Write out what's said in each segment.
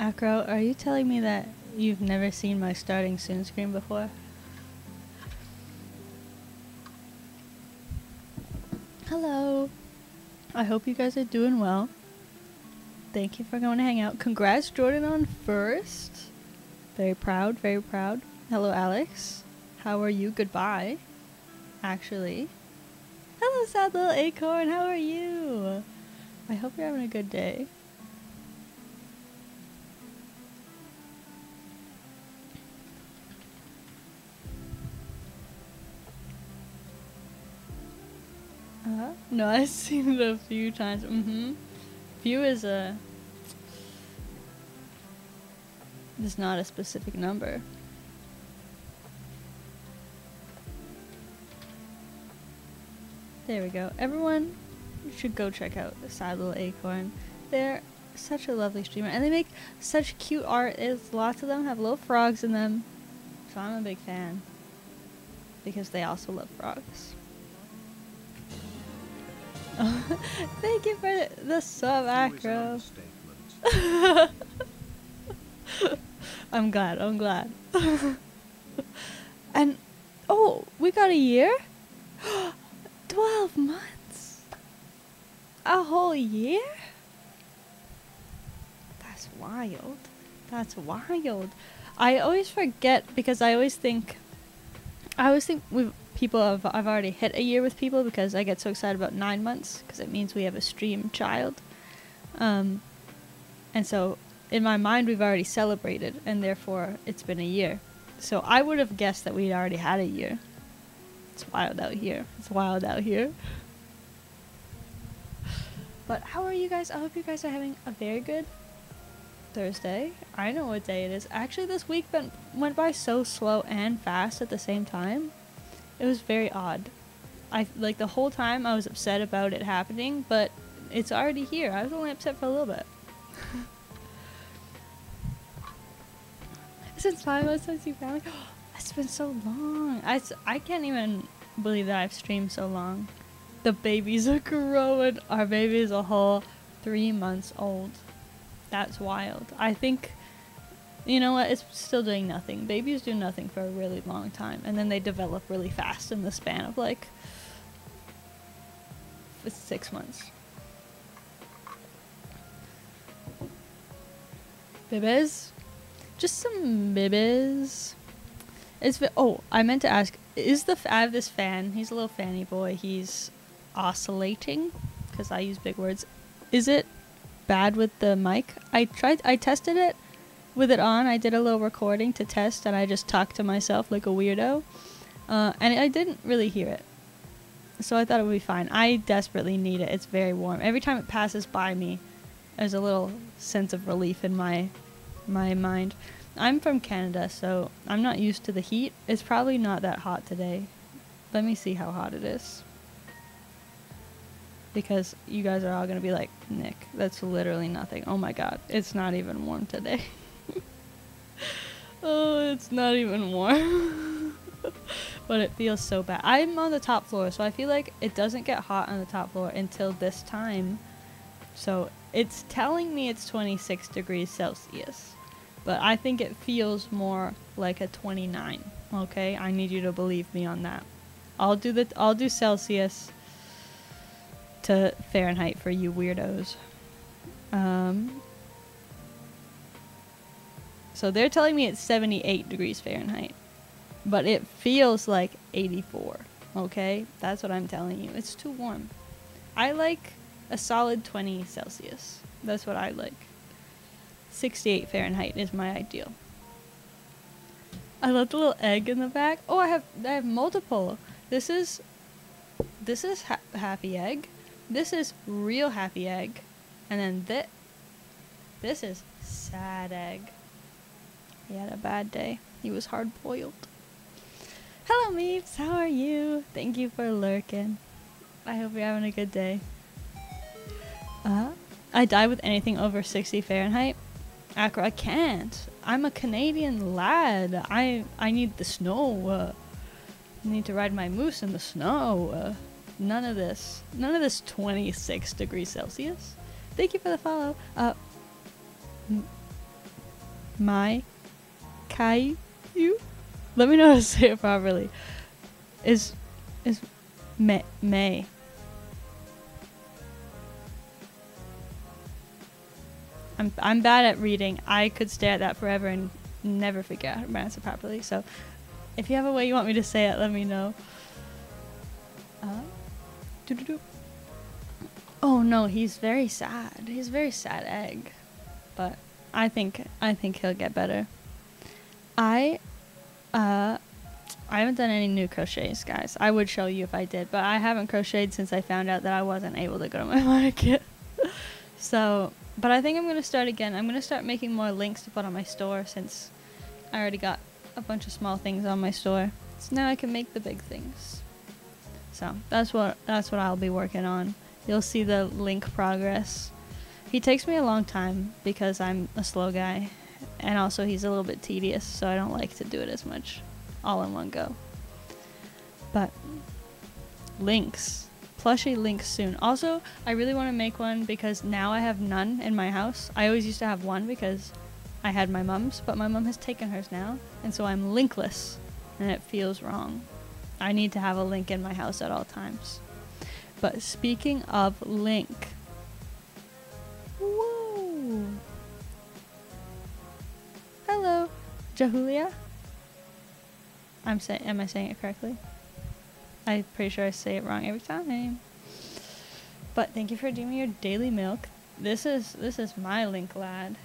Acro, are you telling me that you've never seen my starting soon screen before? Hello. I hope you guys are doing well. Thank you for going to hang out. Congrats, Jordan, on first. Very proud, very proud. Hello, Alex. How are you? Goodbye. Actually. Hello, sad little acorn. How are you? I hope you're having a good day. No, I've seen it a few times. Mm-hmm. Few is a. Is not a specific number. There we go. Everyone should go check out Sad Little Acorn. They're such a lovely streamer, and they make such cute art. Is lots of them have little frogs in them, so I'm a big fan. Because they also love frogs. Thank you for the sub, Acro. I'm glad. I'm glad. and oh, we got a year. Twelve months. A whole year. That's wild. That's wild. I always forget because I always think. I always think we people have I've already hit a year with people because I get so excited about nine months because it means we have a stream child. Um, and so in my mind we've already celebrated and therefore it's been a year. So I would have guessed that we'd already had a year. It's wild out here. It's wild out here. But how are you guys? I hope you guys are having a very good Thursday. I know what day it is. Actually, this week went, went by so slow and fast at the same time. It was very odd. I like the whole time I was upset about it happening, but it's already here. I was only upset for a little bit. Since five months since you found me, it's been so long. I I can't even believe that I've streamed so long. The babies are growing. Our baby is a whole three months old. That's wild. I think you know what? It's still doing nothing. Babies do nothing for a really long time, and then they develop really fast in the span of like six months. Bibes? just some bibes. It's oh, I meant to ask: Is the I have this fan? He's a little fanny boy. He's oscillating because I use big words. Is it bad with the mic? I tried. I tested it with it on. I did a little recording to test, and I just talked to myself like a weirdo, uh, and I didn't really hear it. So I thought it would be fine. I desperately need it. It's very warm. Every time it passes by me, there's a little sense of relief in my my mind. I'm from Canada, so I'm not used to the heat. It's probably not that hot today. Let me see how hot it is. Because you guys are all going to be like, Nick, that's literally nothing. Oh my god, it's not even warm today. oh, it's not even warm. but it feels so bad. I'm on the top floor, so I feel like it doesn't get hot on the top floor until this time. So it's telling me it's 26 degrees Celsius. But I think it feels more like a 29. Okay? I need you to believe me on that. I'll do the I'll do Celsius to Fahrenheit for you weirdos. Um so they're telling me it's 78 degrees Fahrenheit. But it feels like 84. Okay? That's what I'm telling you. It's too warm. I like a solid 20 Celsius. That's what I like. 68 Fahrenheit is my ideal. I love the little egg in the back. Oh, I have I have multiple. This is this is ha- happy egg. This is real happy egg. And then this this is sad egg. He had a bad day. He was hard boiled. Hello, Meeps. How are you? Thank you for lurking. I hope you're having a good day. Uh, I die with anything over 60 Fahrenheit. Acro, I can't. I'm a Canadian lad. I I need the snow. Uh, I need to ride my moose in the snow. Uh, none of this. None of this 26 degrees Celsius. Thank you for the follow. Uh, M- my Caillou. Let me know how to say it properly. Is is May May. I'm I'm bad at reading. I could stare at that forever and never figure out how to pronounce it properly. So, if you have a way you want me to say it, let me know. Uh. Oh no, he's very sad. He's very sad egg, but I think I think he'll get better. I, uh, I haven't done any new crochets, guys. I would show you if I did, but I haven't crocheted since I found out that I wasn't able to go to my market. so, but I think I'm gonna start again. I'm gonna start making more links to put on my store since I already got a bunch of small things on my store. So now I can make the big things. So that's what that's what I'll be working on. You'll see the link progress. He takes me a long time because I'm a slow guy, and also he's a little bit tedious, so I don't like to do it as much all in one go. But links, plushy links soon. Also, I really want to make one because now I have none in my house. I always used to have one because I had my mom's, but my mom has taken hers now, and so I'm linkless, and it feels wrong. I need to have a link in my house at all times. But speaking of link, whoa, hello, Jahulia. I'm saying, am I saying it correctly? I'm pretty sure I say it wrong every time. But thank you for doing your daily milk. This is this is my link lad,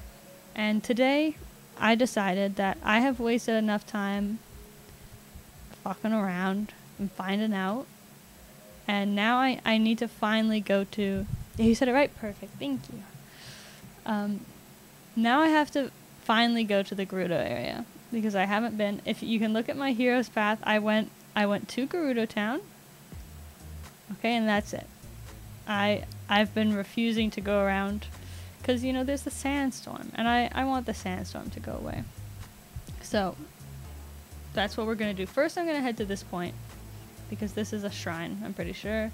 and today I decided that I have wasted enough time fucking around and finding out. And now I, I need to finally go to. You said it right. Perfect. Thank you. Um, now I have to finally go to the Gerudo area because I haven't been. If you can look at my hero's path, I went I went to Gerudo Town. Okay, and that's it. I I've been refusing to go around because you know there's the sandstorm, and I I want the sandstorm to go away. So that's what we're gonna do. First, I'm gonna head to this point because this is a shrine. I'm pretty sure.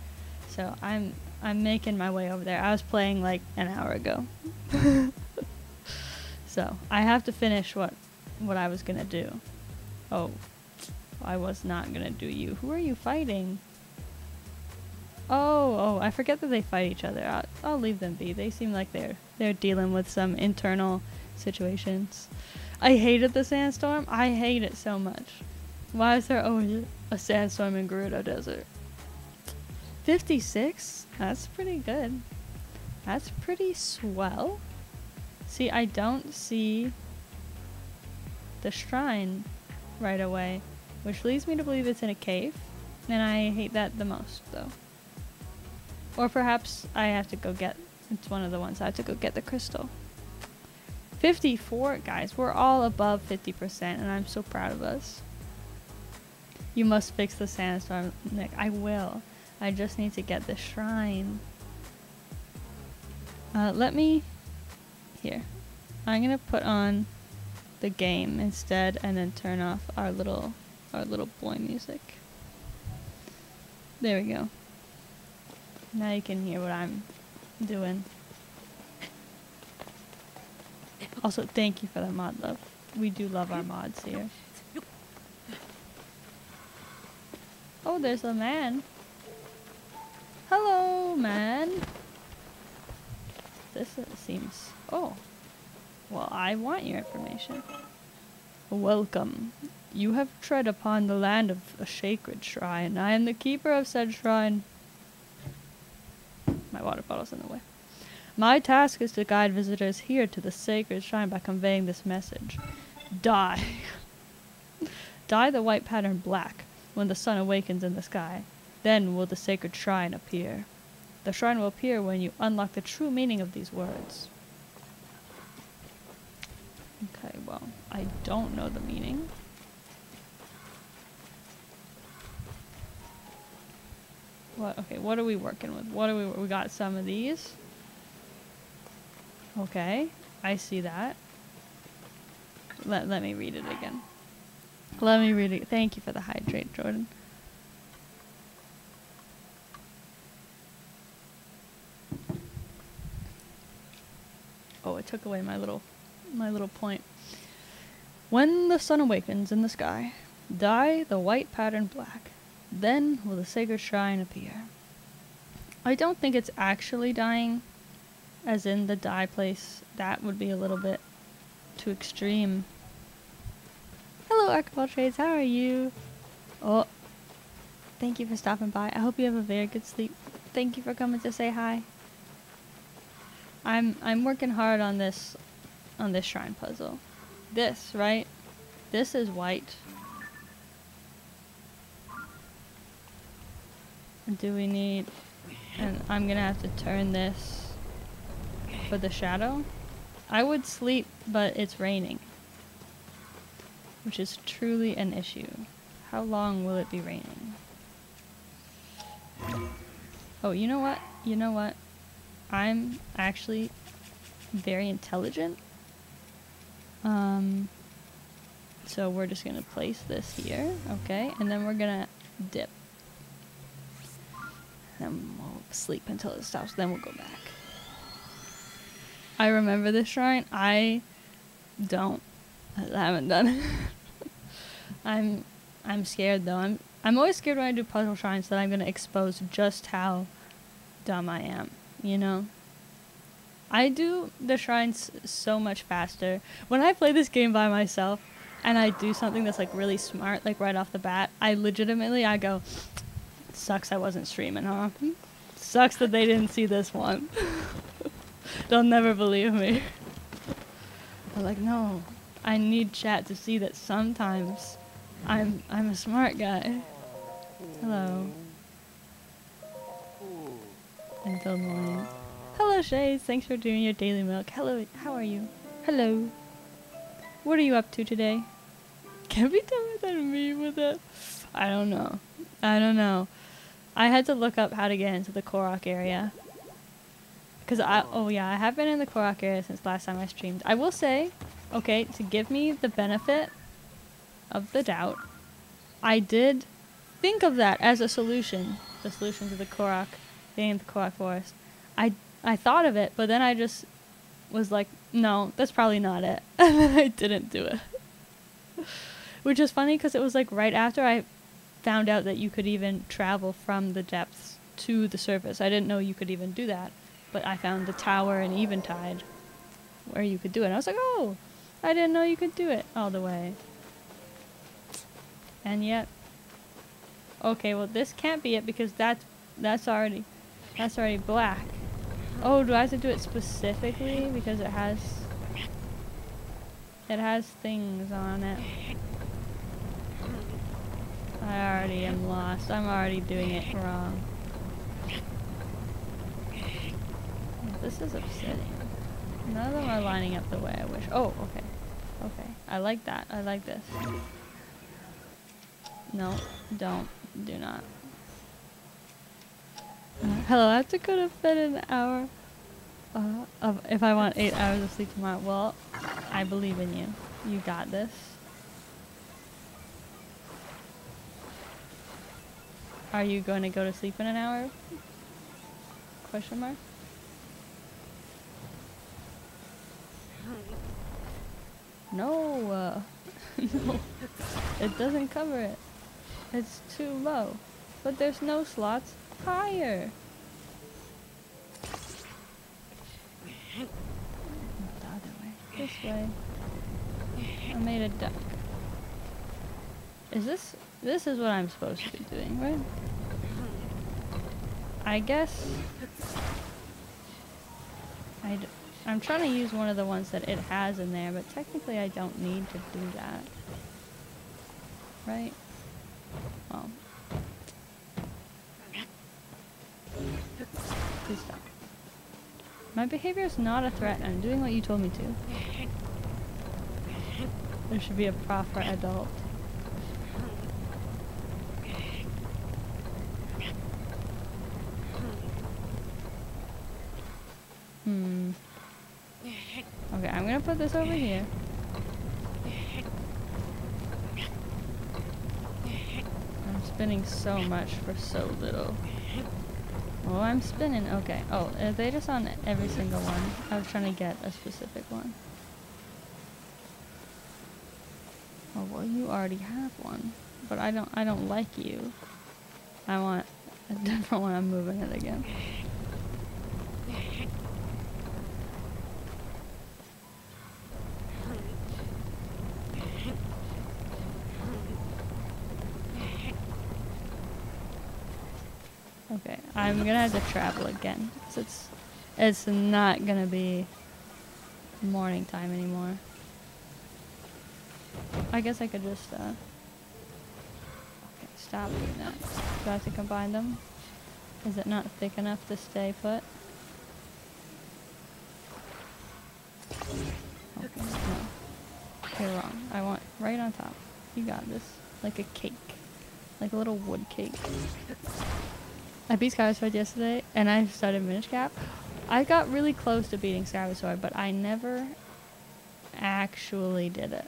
So I'm I'm making my way over there. I was playing like an hour ago. so I have to finish what what I was gonna do. Oh, I was not gonna do you. Who are you fighting? Oh, oh, I forget that they fight each other. I'll, I'll leave them be. They seem like they're they're dealing with some internal situations. I hated the sandstorm. I hate it so much. Why is there always a sandstorm in Gerudo Desert? 56? That's pretty good. That's pretty swell. See, I don't see the shrine right away, which leads me to believe it's in a cave, and I hate that the most, though. Or perhaps I have to go get, it's one of the ones I have to go get the crystal. 54, guys, we're all above 50%, and I'm so proud of us. You must fix the sandstorm, Nick. I will. I just need to get the shrine. Uh, let me... Here. I'm gonna put on the game instead and then turn off our little our little boy music. There we go. Now you can hear what I'm doing. Also, thank you for the mod love. We do love our mods here. Oh, there's a man. Hello, man. This seems... Oh. Well, I want your information. Welcome. You have tread upon the land of a sacred shrine. I am the keeper of said shrine. My water bottle's in the way. My task is to guide visitors here to the sacred shrine by conveying this message. Die. Dye the white pattern black when the sun awakens in the sky. Then will the sacred shrine appear. The shrine will appear when you unlock the true meaning of these words. Okay, well, I don't know the meaning. What? Okay, what are we working with? What are we? We got some of these. Okay, I see that. Let let me read it again. Let me read it. Thank you for the hydrate, Jordan. Oh, it took away my little my little point. When the sun awakens in the sky, dye the white pattern black. Then will the sacred shrine appear. I don't think it's actually dying, as in the dye place. That would be a little bit too extreme. Hello, Archibald Trades. How are you? Oh, thank you for stopping by. I hope you have a very good sleep. Thank you for coming to say hi. I'm I'm working hard on this on this shrine puzzle. This, right? This is white. Do we need and I'm gonna have to turn this for the shadow? I would sleep, but it's raining. Which is truly an issue. How long will it be raining? Oh, you know what? You know what? I'm actually very intelligent. Um, so we're just gonna place this here, okay? And then we're gonna dip. Then we'll sleep until it stops, then we'll go back. I remember this shrine. I don't. I haven't done it. I'm I'm scared though. I'm I'm always scared when I do puzzle shrines that I'm gonna expose just how dumb I am, you know? I do the shrines so much faster. When I play this game by myself and I do something that's like really smart, like right off the bat, I legitimately I go, sucks I wasn't streaming, huh? Sucks that they didn't see this one. They'll never believe me. I'm like, no, I need chat to see that sometimes I'm I'm a smart guy. Hello. Hello, Shays. Thanks for doing your daily milk. Hello. How are you? Hello. What are you up to today? Can we tell that me with it? I don't know. I don't know. I had to look up how to get into the Korok area. Because I, oh yeah, I have been in the Korok area since last time I streamed. I will say, okay, to give me the benefit of the doubt, I did think of that as a solution. The solution to the Korok, being the Forest. I, I thought of it, but then I just was like, no, that's probably not it. and then I didn't do it. Which is funny because it was like right after I found out that you could even travel from the depths to the surface. I didn't know you could even do that, but I found the tower in Eventide where you could do it. I was like, oh, I didn't know you could do it all the way. And yet, okay, well this can't be it because that's that's already that's already black. Oh, do I have to do it specifically because it has it has things on it? I already am lost. I'm already doing it wrong. This is upsetting. None of them are lining up the way I wish. Oh, okay. Okay. I like that. I like this. No, don't. Do not. Uh, hello, I have to go to bed in an hour. Uh, of if I want eight hours of sleep tomorrow. Well, I believe in you. You got this. Are you going to go to sleep in an hour? Question mark. No, uh, no, it doesn't cover it. It's too low. But there's no slots higher. the other way. This way. I made a duck. Is this... This is what I'm supposed to be doing, right? I guess... I d I'm trying to use one of the ones that it has in there, but technically I don't need to do that. Right? Well. Stop. My behavior is not a threat. I'm doing what you told me to. There should be a proper adult. Hmm. Okay, I'm gonna put this over here. I'm spinning so much for so little. Oh, I'm spinning. Okay. Oh, are they just on every single one? I was trying to get a specific one. Oh well, you already have one, but I don't. I don't like you. I want a different one. I'm moving it again. Okay, I'm gonna have to travel again. 'cause it's it's not gonna be morning time anymore. I guess I could just uh stop doing that. Do I have to combine them? Is it not thick enough to stay put? Okay, no. You're wrong. I want right on top. You got this. Like a cake. Like a little wood cake. I beat Skyward yesterday, and I started Minish Cap. I got really close to beating Skyward but I never actually did it.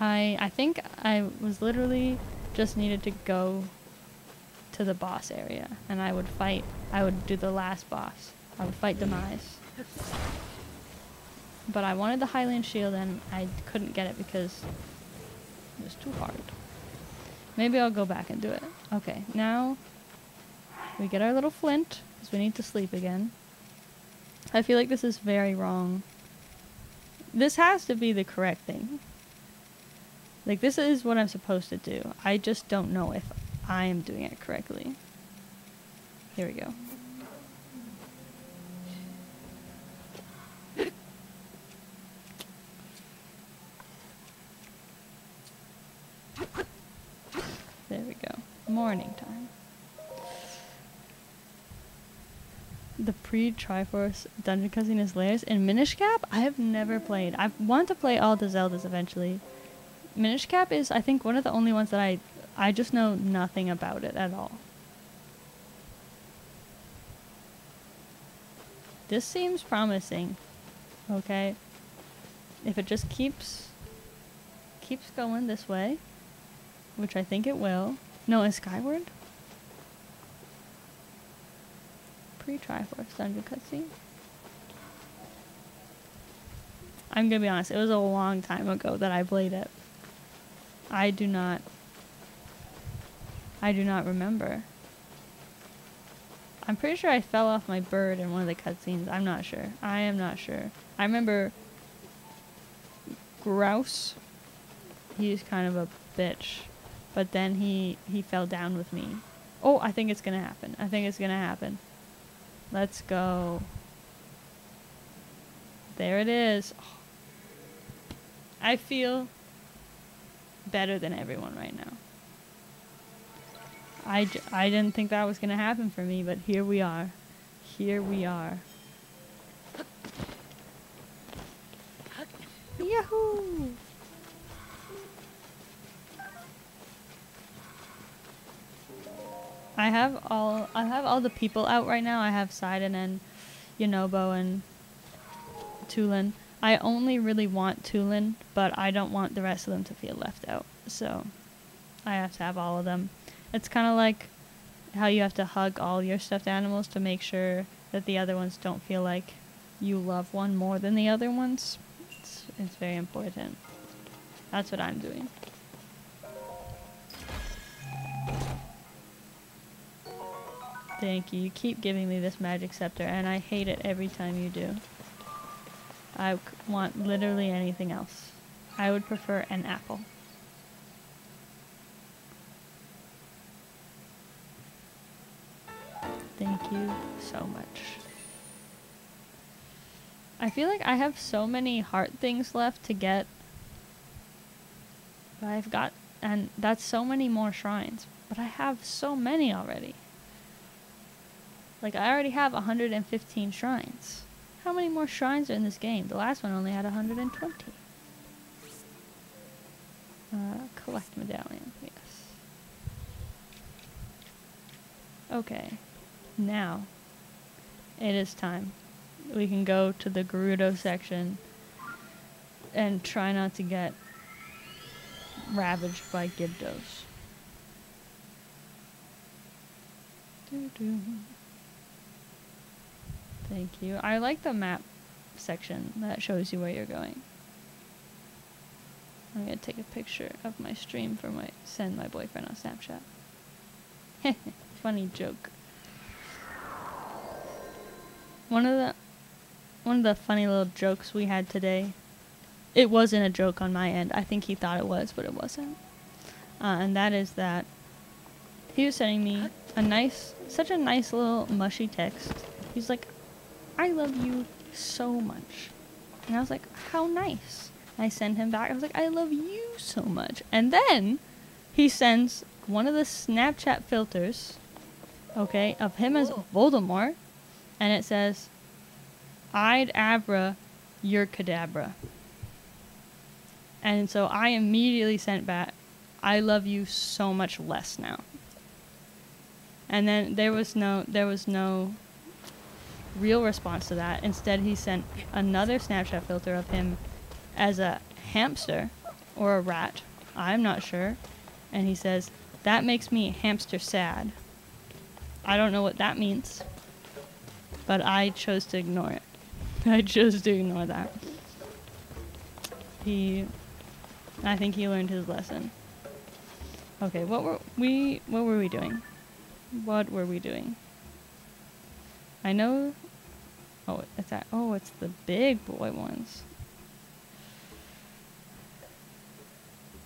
I I think I was literally just needed to go to the boss area, and I would fight. I would do the last boss. I would fight Demise. But I wanted the Hylian Shield, and I couldn't get it because it was too hard. Maybe I'll go back and do it. Okay, now we get our little flint because we need to sleep again. I feel like this is very wrong. This has to be the correct thing. Like, this is what I'm supposed to do. I just don't know if I am doing it correctly. Here we go. There we go. Morning time. The pre-Triforce Dungeon Cussiness layers in Minish Cap, I have never played. I want to play all the Zeldas eventually. Minish Cap is, I think, one of the only ones that I, I just know nothing about it at all. This seems promising. Okay. If it just keeps, keeps going this way, which I think it will. No, is Skyward? Pre-Triforce Dungeon cutscene. I'm gonna be honest, it was a long time ago that I played it. I do not I do not remember. I'm pretty sure I fell off my bird in one of the cutscenes. I'm not sure. I am not sure. I remember Groose. He's kind of a bitch. But then he he fell down with me. Oh, I think it's gonna happen. I think it's gonna happen. Let's go. There it is. Oh. I feel better than everyone right now. I, j- I didn't think that was gonna happen for me, but here we are. Here we are. Yahoo! I have all I have all the people out right now. I have Sidon and Yunobo and Tulin. I only really want Tulin, but I don't want the rest of them to feel left out. So I have to have all of them. It's kind of like how you have to hug all your stuffed animals to make sure that the other ones don't feel like you love one more than the other ones. It's, it's very important. That's what I'm doing. Thank you. You keep giving me this magic scepter, and I hate it every time you do. I want literally anything else. I would prefer an apple. Thank you so much. I feel like I have so many heart things left to get. But I've got, and that's so many more shrines. But I have so many already. Like, I already have 115 shrines. How many more shrines are in this game? The last one only had 120. Uh, collect medallion, yes. Okay, now it is time. We can go to the Gerudo section and try not to get ravaged by Gibdos. Doo-doo. Thank you. I like the map section that shows you where you're going. I'm gonna take a picture of my stream for my send my boyfriend on Snapchat. Funny joke. One of the one of the funny little jokes we had today. It wasn't a joke on my end. I think he thought it was, but it wasn't. Uh, and that is that he was sending me a nice, such a nice little mushy text. He's like, "I love you so much," and I was like, "How nice." I send him back. I was like, "I love you so much," and then he sends one of the Snapchat filters, okay, of him as Voldemort, and it says, "I'd Abra, you're Kadabra." And so I immediately sent back, "I love you so much less now." And then there was no there was no real response to that. Instead, he sent another Snapchat filter of him as a hamster or a rat. I'm not sure. And he says, "That makes me hamster sad." I don't know what that means, but I chose to ignore it. I chose to ignore that. He I think he learned his lesson. Okay, what were we what were we doing? What were we doing? I know. Oh, it's that. Oh, it's the big boy ones.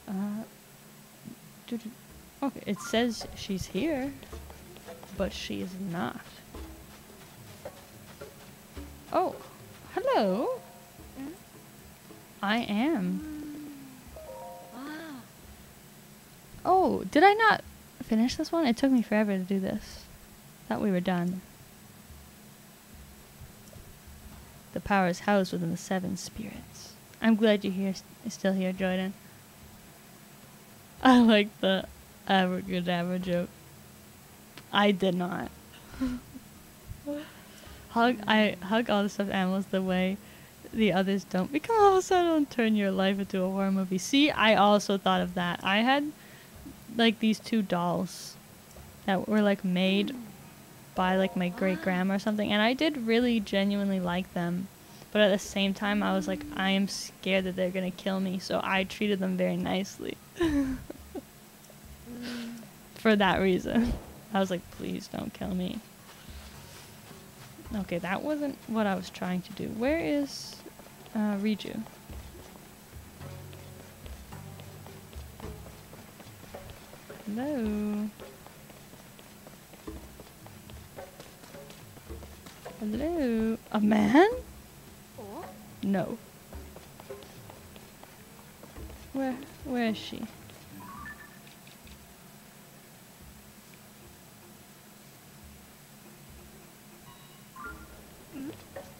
Uh. Okay, it says she's here, but she is not. Oh, hello. I am. Oh, did I not finish this one? It took me forever to do this. Thought we were done. The power is housed within the seven spirits. I'm glad you're here, still here, Jordan. I like the abracadabra joke. I did not. hug I hug all the stuffed animals the way the others don't because I don't turn your life into a horror movie. See, I also thought of that. I had like these two dolls that were like made mm. By like my great grandma or something and I did really genuinely like them. But at the same time I was like I am scared that they're going to kill me, so I treated them very nicely. For that reason. I was like please don't kill me. Okay, that wasn't what I was trying to do. Where is uh, Riju? Hello. Hello. A man? No. Where where is she?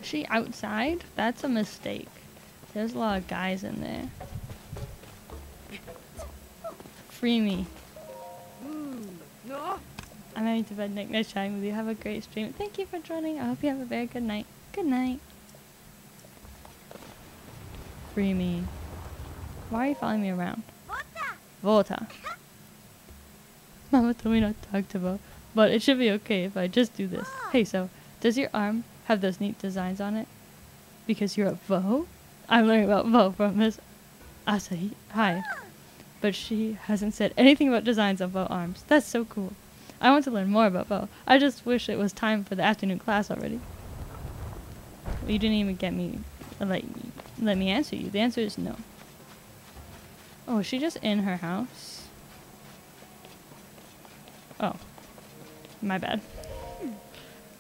Is she outside? That's a mistake. There's a lot of guys in there. Free me. I'm heading to bed, Nick. Nice chatting with you. Have a great stream. Thank you for joining. I hope you have a very good night. Good night. Free me. Why are you following me around? Volta. Mama told me not to talk to voe. But it should be okay if I just do this. Hey, so, does your arm have those neat designs on it? Because you're a voe? I'm learning about voe from Miss Asahi. Hi. But she hasn't said anything about designs on voe arms. That's so cool. I want to learn more about voe. I just wish it was time for the afternoon class already. Well, you didn't even get me, let let me answer you. The answer is no. Oh, is she just in her house? Oh. My bad.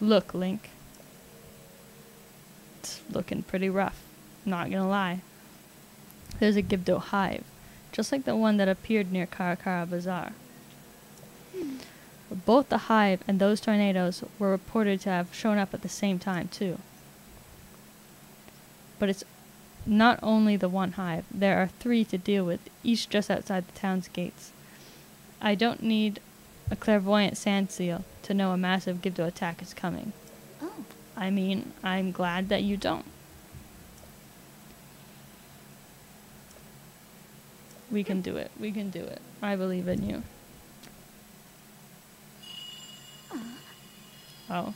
Look, Link. It's looking pretty rough. Not gonna lie. There's a Gibdo hive, just like the one that appeared near Karakara Bazaar. Both the hive and those tornadoes were reported to have shown up at the same time, too. But it's not only the one hive, there are three to deal with, each just outside the town's gates. I don't need a clairvoyant sand seal to know a massive Gibdo attack is coming. Oh. I mean, I'm glad that you don't. We can do it. We can do it. I believe in you. Oh.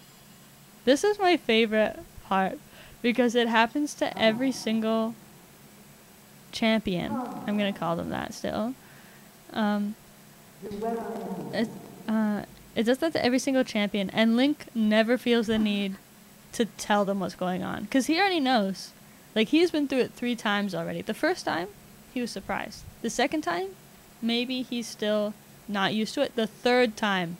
This is my favorite part because it happens to every single champion. I'm gonna call them that still. Um, it, uh, it does that to every single champion, and Link never feels the need to tell them what's going on because he already knows. Like he's been through it three times already. The first time, he was surprised. The second time, maybe he's still not used to it. The third time,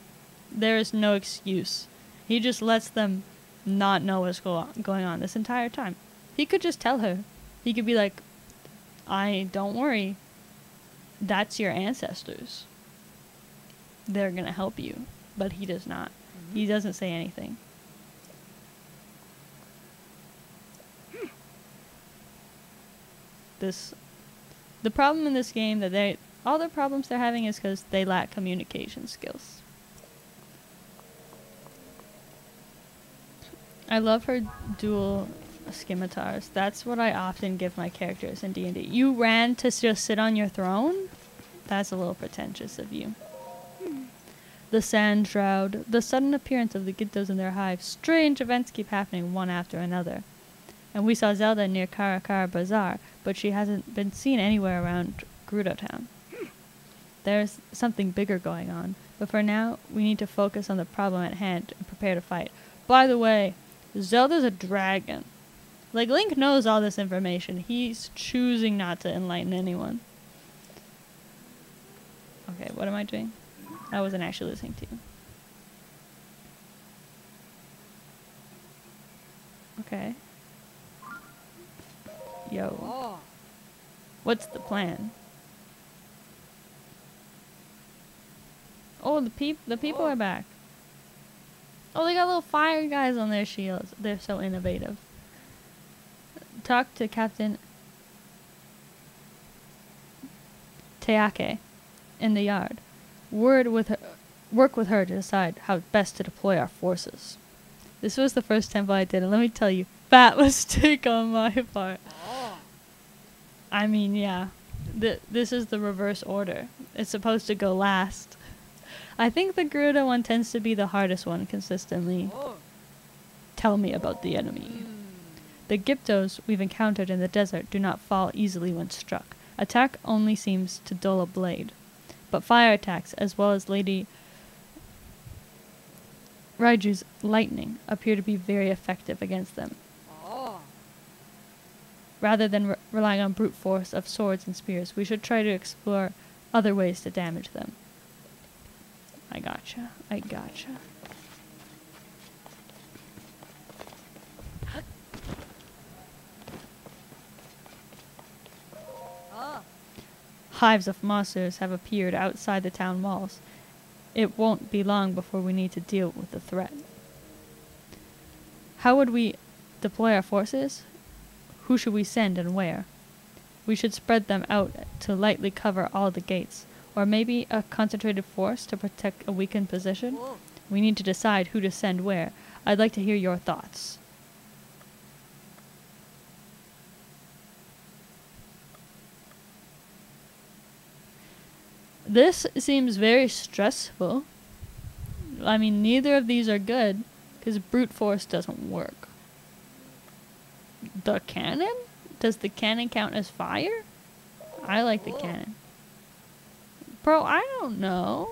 there is no excuse. He just lets them not know what's go- going on this entire time. He could just tell her. He could be like, I don't worry. That's your ancestors. They're going to help you. But he does not. Mm-hmm. He doesn't say anything. This the problem in this game that they all the problems they're having is because they lack communication skills. I love her dual scimitars. That's what I often give my characters in D&D. You ran to just sit on your throne? That's a little pretentious of you. The sand shroud, the sudden appearance of the Gibdos in their hive. Strange events keep happening one after another. And we saw Zelda near Karakara Bazaar, but she hasn't been seen anywhere around Gerudo Town. There's something bigger going on, but for now, we need to focus on the problem at hand and prepare to fight. By the way, Zelda's a dragon. Like, Link knows all this information. He's choosing not to enlighten anyone. Okay, what am I doing? I wasn't actually listening to you. Okay. Yo. What's the plan? Oh, the peop the people are back. Oh, they got little fire guys on their shields. They're so innovative. Talk to Captain Teake in the yard. Word with her, work with her to decide how best to deploy our forces. This was the first temple I did, and let me tell you, that mistake on my part. I mean, yeah, th- this is the reverse order. It's supposed to go last. I think the Gerudo one tends to be the hardest one consistently. Tell me about the enemy. The Gibdos we've encountered in the desert do not fall easily when struck. Attack only seems to dull a blade. But fire attacks, as well as Lady Riju's lightning, appear to be very effective against them. Rather than re- relying on brute force of swords and spears, we should try to explore other ways to damage them. I gotcha. I gotcha. Hives of monsters have appeared outside the town walls. It won't be long before we need to deal with the threat. How would we deploy our forces? Who should we send and where? We should spread them out to lightly cover all the gates, or maybe a concentrated force to protect a weakened position? We need to decide who to send where. I'd like to hear your thoughts. This seems very stressful. I mean, neither of these are good because brute force doesn't work. The cannon? Does the cannon count as fire? I like the cannon. Bro, I don't know.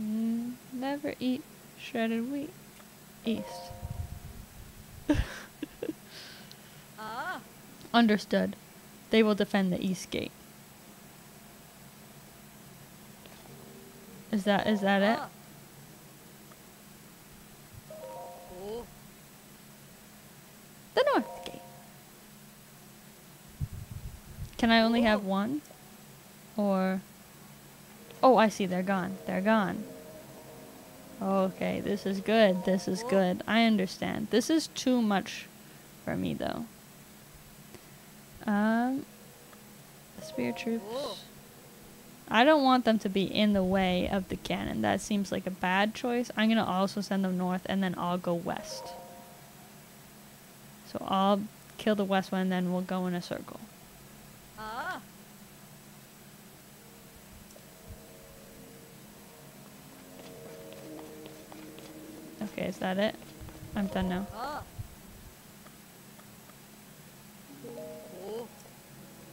Mm, never eat shredded wheat. East. ah. Understood. They will defend the east gate. Is that is that it? The north gate. Can I only have one? Or Oh, I see. They're gone. They're gone. Okay, this is good. This is good. I understand. This is too much for me, though. Um, spear troops. I don't want them to be in the way of the cannon. That seems like a bad choice. I'm gonna also send them north, and then I'll go west. So I'll kill the west one, and then we'll go in a circle. Okay, is that it? I'm done now.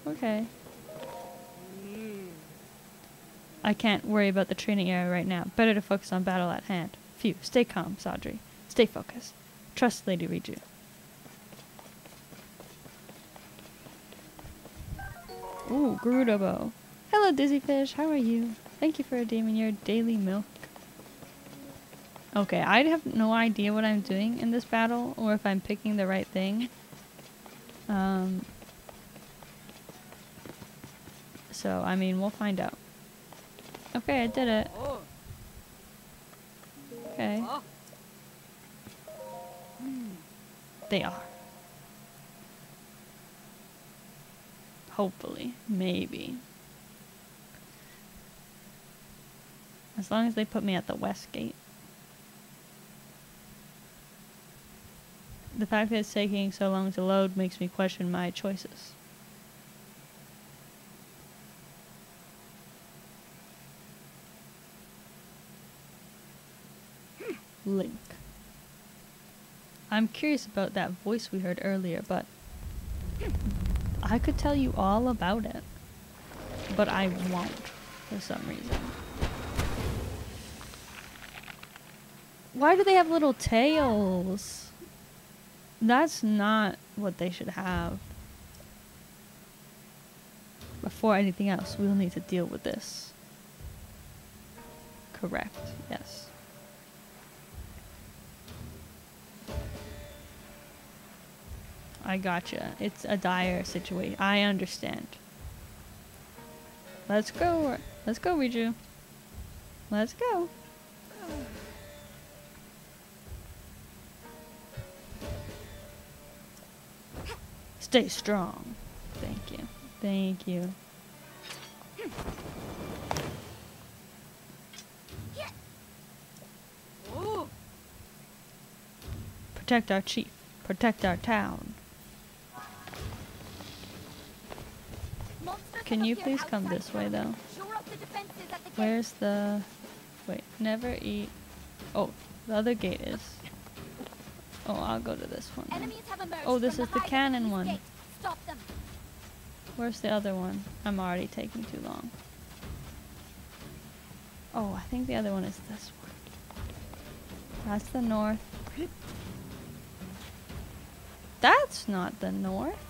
Okay. I can't worry about the training area right now. Better to focus on battle at hand. Phew. Stay calm, Sadri. Stay focused. Trust Lady Riju. Ooh, Gerudo bow. Hello, Dizzy Fish. How are you? Thank you for redeeming your daily milk. Okay, I have no idea what I'm doing in this battle or if I'm picking the right thing. Um, so, I mean, we'll find out. Okay, I did it. Okay. They are. Hopefully. Maybe. As long as they put me at the west gate. The fact that it's taking so long to load makes me question my choices. Hmm. Link. I'm curious about that voice we heard earlier, but I could tell you all about it. But I won't, for some reason. Why do they have little tails? That's not what they should have. Before anything else, we'll need to deal with this. Correct, yes. I gotcha. It's a dire situation. I understand. Let's go. Let's go, Riju. Let's go. Stay strong. Thank you. Thank you. Protect our chief. Protect our town. Can you please come this way though? Where's the... Wait, never eat... Oh, the other gate is... Oh, I'll go to this one. Oh, this is the cannon one. Where's the other one? I'm already taking too long. Oh, I think the other one is this one. That's the north. That's not the north.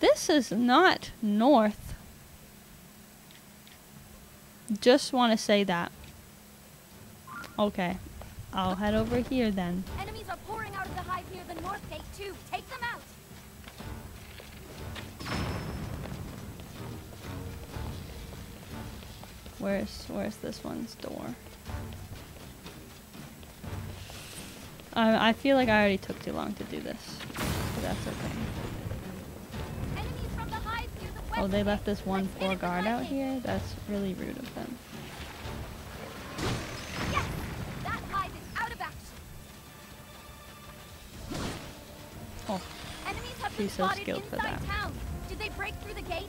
This is not north. Just want to say that. Okay. I'll head over here then. Enemies are pouring out of the hive near the north gate too. Take them out. Where's where's this one's door? I I feel like I already took too long to do this. But that's okay. The hive near the west Oh, they left this one Let's four hit it guard out here? That's really rude of them. Oh, Enemies have been She's so skilled for that. town. Did they break through the gate?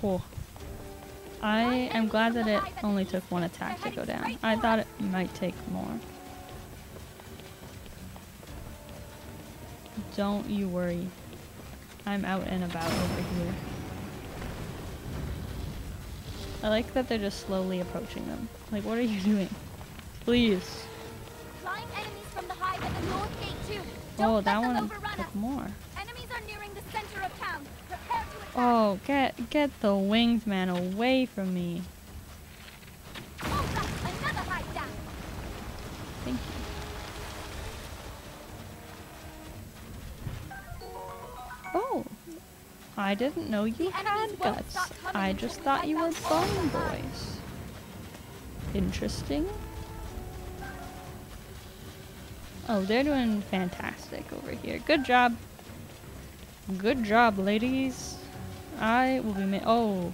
cool. I am glad that it only took one attack to go down. I thought it might take more. Don't you worry. I'm out and about over here. I like that they're just slowly approaching them. Like, what are you doing? Please. Flying enemies from the hive at the north gate Oh, that one took more. Enemies are nearing the center of town. Prepare to attack. Oh, get get the winged man away from me. Oh, another hive down. Thank you. Oh, I didn't know you had guts. I just thought you were bone boys. Interesting. Oh, they're doing fantastic over here. Good job. Good job, ladies. I will be ma- Oh,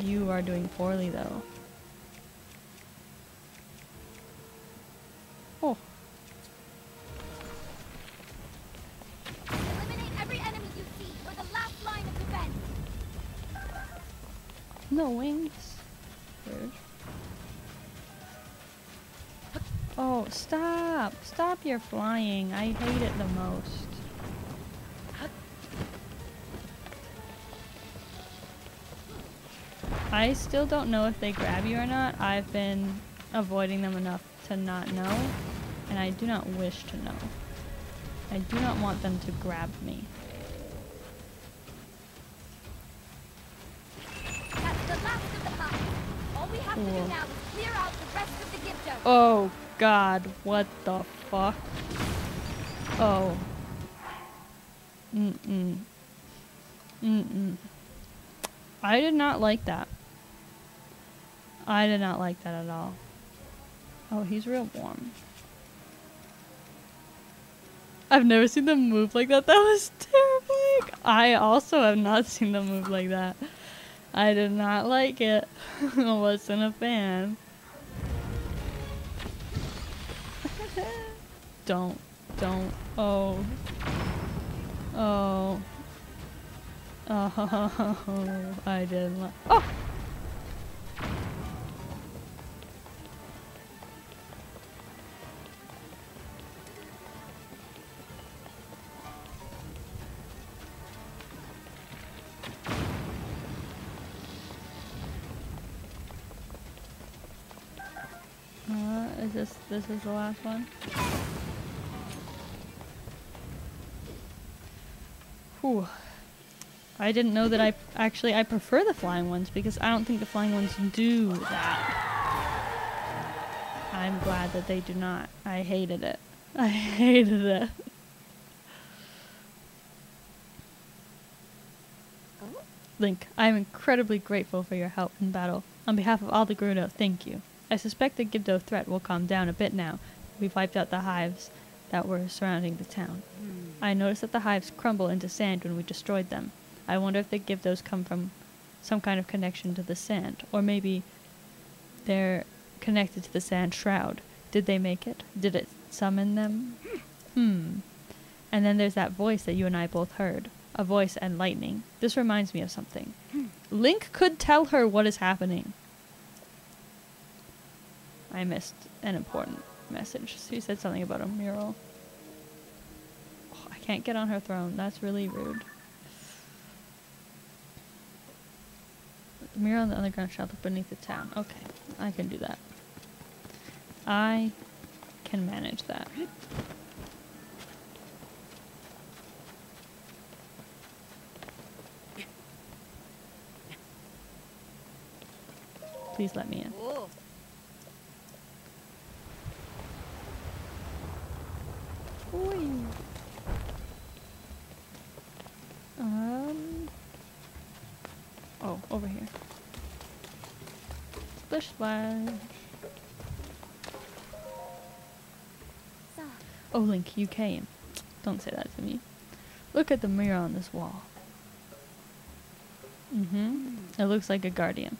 you are doing poorly though. Oh, Eliminate every enemy you see. We're the last line of defense. no wings. Rude. Oh, stop! Stop. Stop your flying. I hate it the most. I still don't know if they grab you or not. I've been avoiding them enough to not know. And I do not wish to know. I do not want them to grab me. That's the last of the. All we have cool. to do now is clear out the rest of the Oh god, what the fuck? Oh. Mm-mm. Mm-mm. I did not like that. I did not like that at all. Oh, he's real warm. I've never seen them move like that. That was terrifying. I also have not seen them move like that. I did not like it. I wasn't a fan. Don't, don't. Oh. Oh. Oh, I didn't like. Oh! Uh, is this this is the last one? I didn't know that I actually I prefer the flying ones because I don't think the flying ones do that. I'm glad that they do not. I hated it. I hated it. Link, I am incredibly grateful for your help in battle. On behalf of all the Gerudo, thank you. I suspect the Gibdo threat will calm down a bit now. We've wiped out the hives that were surrounding the town. Hmm. I noticed that the hives crumble into sand when we destroyed them. I wonder if the Gibdos come from some kind of connection to the sand, or maybe they're connected to the sand shroud. Did they make it? Did it summon them? Hmm. And then there's that voice that you and I both heard. A voice and lightning. This reminds me of something. Link could tell her what is happening. I missed an important message. She said something about a mural. Can't get on her throne. That's really rude. The mural on the underground shelter beneath the town. Okay, I can do that. I can manage that. Please let me in. Whoa. Um. Oh, over here. Splish splash. Oh, Link, you came. Don't say that to me. Look at the mirror on this wall. Mm-hmm. It looks like a guardian.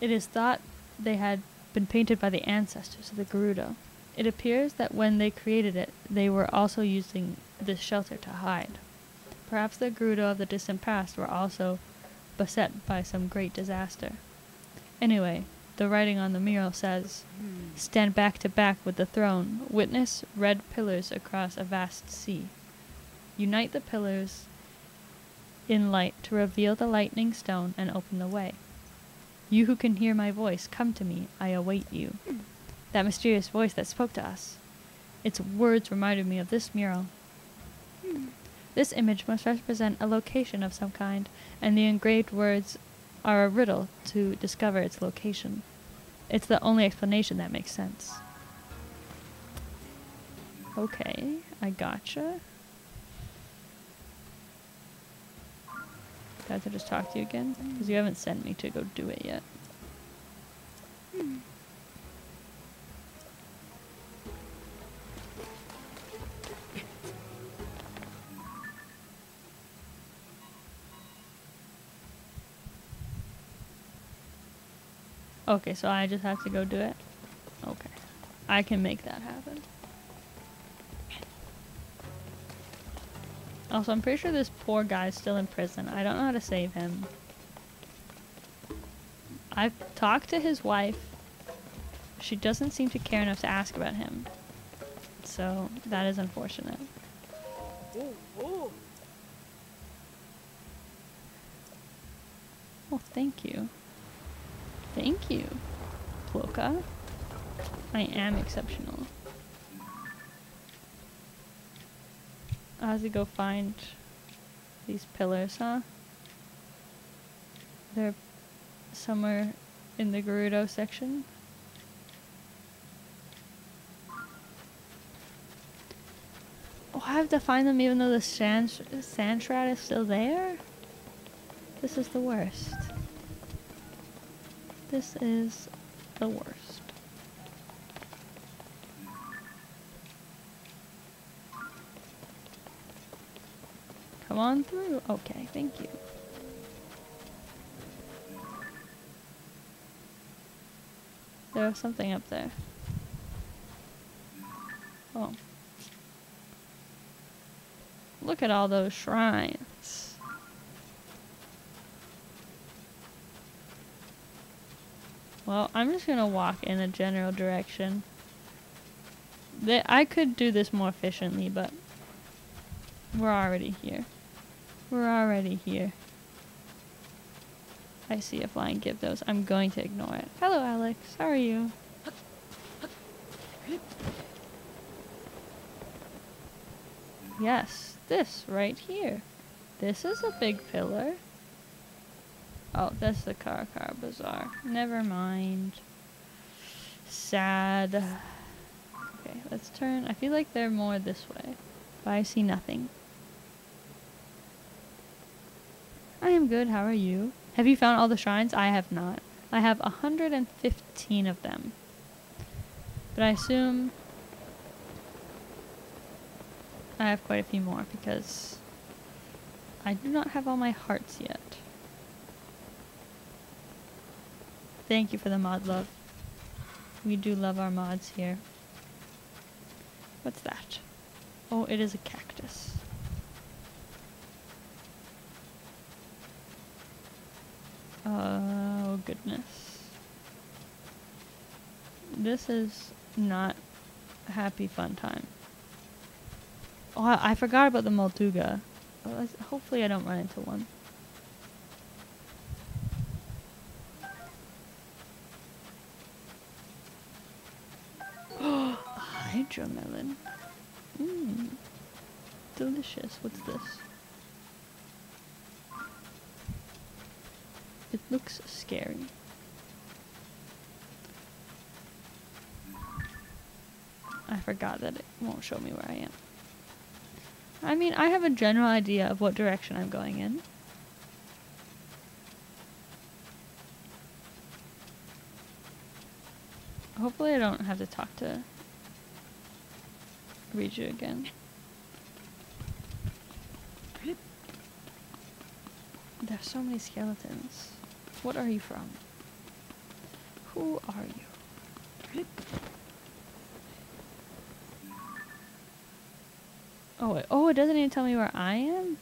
It is thought they had been painted by the ancestors of the Gerudo. It appears that when they created it, they were also using this shelter to hide. Perhaps the Gerudo of the distant past were also beset by some great disaster. Anyway, the writing on the mural says, Stand back to back with the throne. Witness red pillars across a vast sea. Unite the pillars in light to reveal the lightning stone and open the way. You who can hear my voice, come to me. I await you. That mysterious voice that spoke to us. Its words reminded me of this mural. This image must represent a location of some kind, and the engraved words are a riddle to discover its location. It's the only explanation that makes sense. Okay, I gotcha. Do I just talk to you again? Because you haven't sent me to go do it yet. Hmm. Okay, so I just have to go do it? Okay. I can make that happen. Also, I'm pretty sure this poor guy's still in prison. I don't know how to save him. I've talked to his wife. She doesn't seem to care enough to ask about him. So, that is unfortunate. Oh, thank you. Thank you, Ploka. I am exceptional. I have to go find these pillars, huh? They're somewhere in the Gerudo section. Oh, I have to find them even though the sand, sand shroud is still there? This is the worst. This is the worst. Come on through. Okay, thank you. There was something up there. Oh. Look at all those shrines. Well, I'm just gonna walk in a general direction. Th- I could do this more efficiently, but we're already here. We're already here. I see a flying Gibdos. I'm going to ignore it. Hello, Alex. How are you? Yes, this right here. This is a big pillar. Oh, that's the Kara Kara Bazaar. Never mind. Sad. Okay, let's turn. I feel like they're more this way, but I see nothing. I am good. How are you? Have you found all the shrines? I have not. I have 115 of them. But I assume I have quite a few more because I do not have all my hearts yet. Thank you for the mod love. We do love our mods here. What's that? Oh, it is a cactus. Oh, goodness. This is not happy fun time. Oh, I I forgot about the Molduga. Hopefully I don't run into one. Hydromelon. Mmm. Delicious. What's this? It looks scary. I forgot that it won't show me where I am. I mean, I have a general idea of what direction I'm going in. Hopefully I don't have to talk to Riju again. There's so many skeletons. What are you from? Who are you? Oh, it, oh, it doesn't even tell me where I am?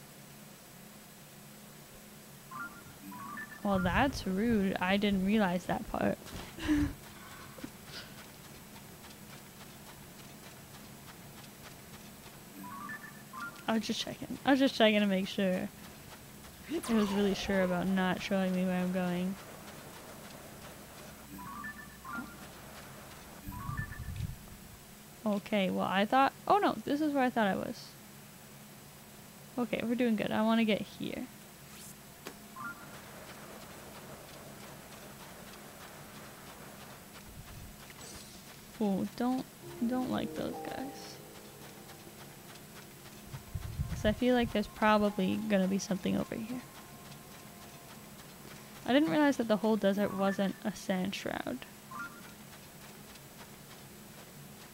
Well, that's rude. I didn't realize that part. I was just checking. I was just checking to make sure. I was really sure about not showing me where I'm going. Okay, well, I thought. Oh no, this is where I thought I was. Okay, we're doing good. I want to get here. Oh, don't don't like those guys. Cause I feel like there's probably gonna be something over here. I didn't realize that the whole desert wasn't a sand shroud.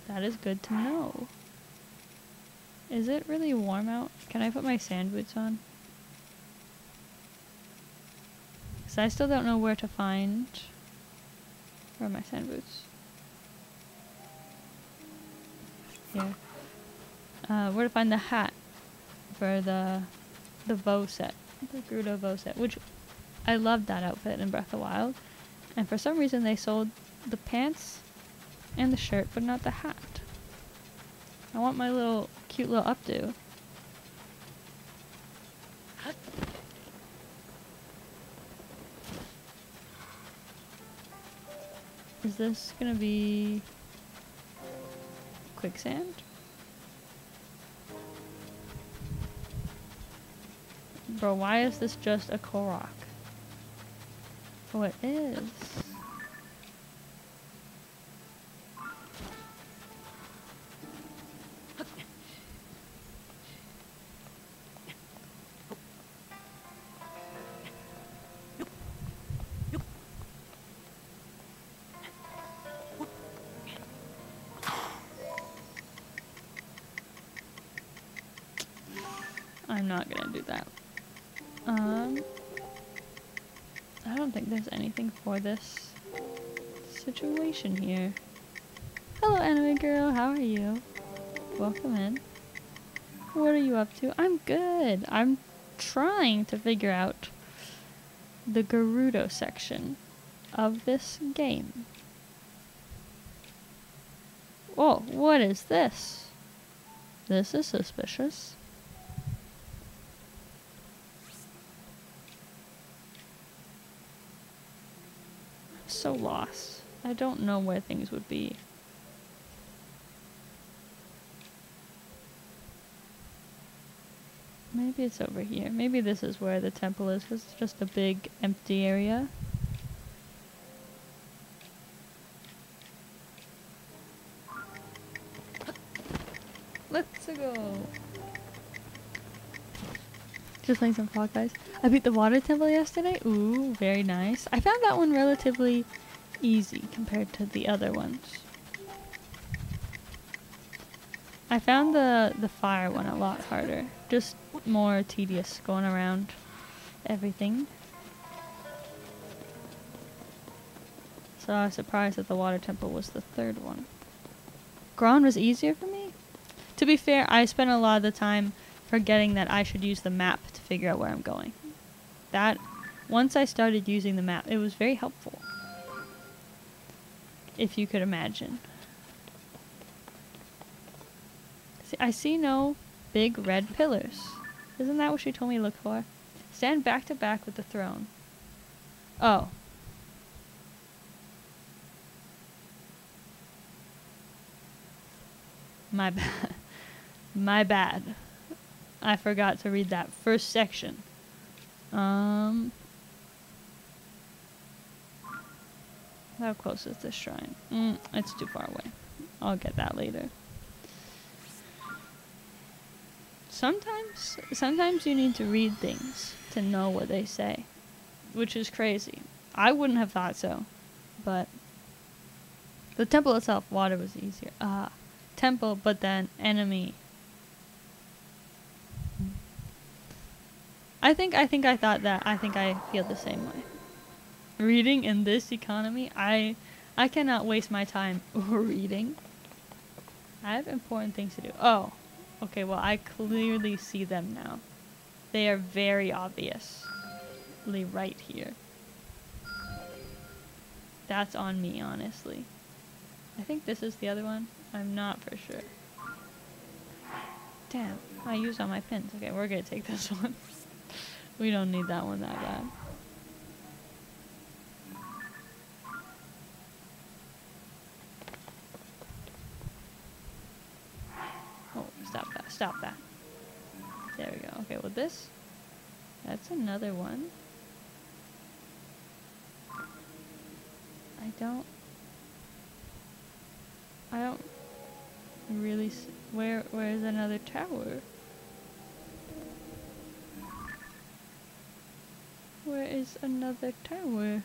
That is good to know. Is it really warm out? Can I put my sand boots on? Because I still don't know where to find. Where are my sand boots? Here. Uh, where to find the hat for the the Voe set, the Gerudo Voe set, which I loved that outfit in Breath of the Wild. And for some reason they sold the pants and the shirt, but not the hat. I want my little cute little updo. Is this gonna be quicksand? Bro, why is this just a Korok? Oh, it is. For this situation here. Hello, anime girl. How are you? Welcome in. What are you up to? I'm good. I'm trying to figure out the Gerudo section of this game. Whoa, what is this? This is suspicious. so lost. I don't know where things would be. Maybe it's over here. Maybe this is where the temple is. It's just a big empty area. Let's go. Just playing some Fall Guys. I beat the water temple yesterday. Ooh, very nice. I found that one relatively easy compared to the other ones. I found the the fire one a lot harder. Just more tedious going around everything. So I was surprised that the water temple was the third one. Goron was easier for me? To be fair, I spent a lot of the time forgetting that I should use the map to figure out where I'm going. That, once I started using the map, it was very helpful. If you could imagine. See, I see no big red pillars. Isn't that what she told me to look for? Stand back to back with the throne. Oh. My bad. My bad. I forgot to read that first section. Um, how close is this shrine? Mm, it's too far away. I'll get that later. Sometimes, sometimes you need to read things to know what they say, which is crazy. I wouldn't have thought so, but the temple itself, water was easier. Ah, temple, but then enemy I think I think I thought that. I think I feel the same way. Reading in this economy, I I cannot waste my time reading. I have important things to do. Oh. Okay, well I clearly see them now. They are very obviously right here. That's on me, honestly. I think this is the other one. I'm not for sure. Damn, I used all my pins. Okay, we're gonna take this one. We don't need that one that bad. Oh, stop that. There we go. Okay, with this, that's another one. I don't, I don't really, where, where's another tower? Where is another tower?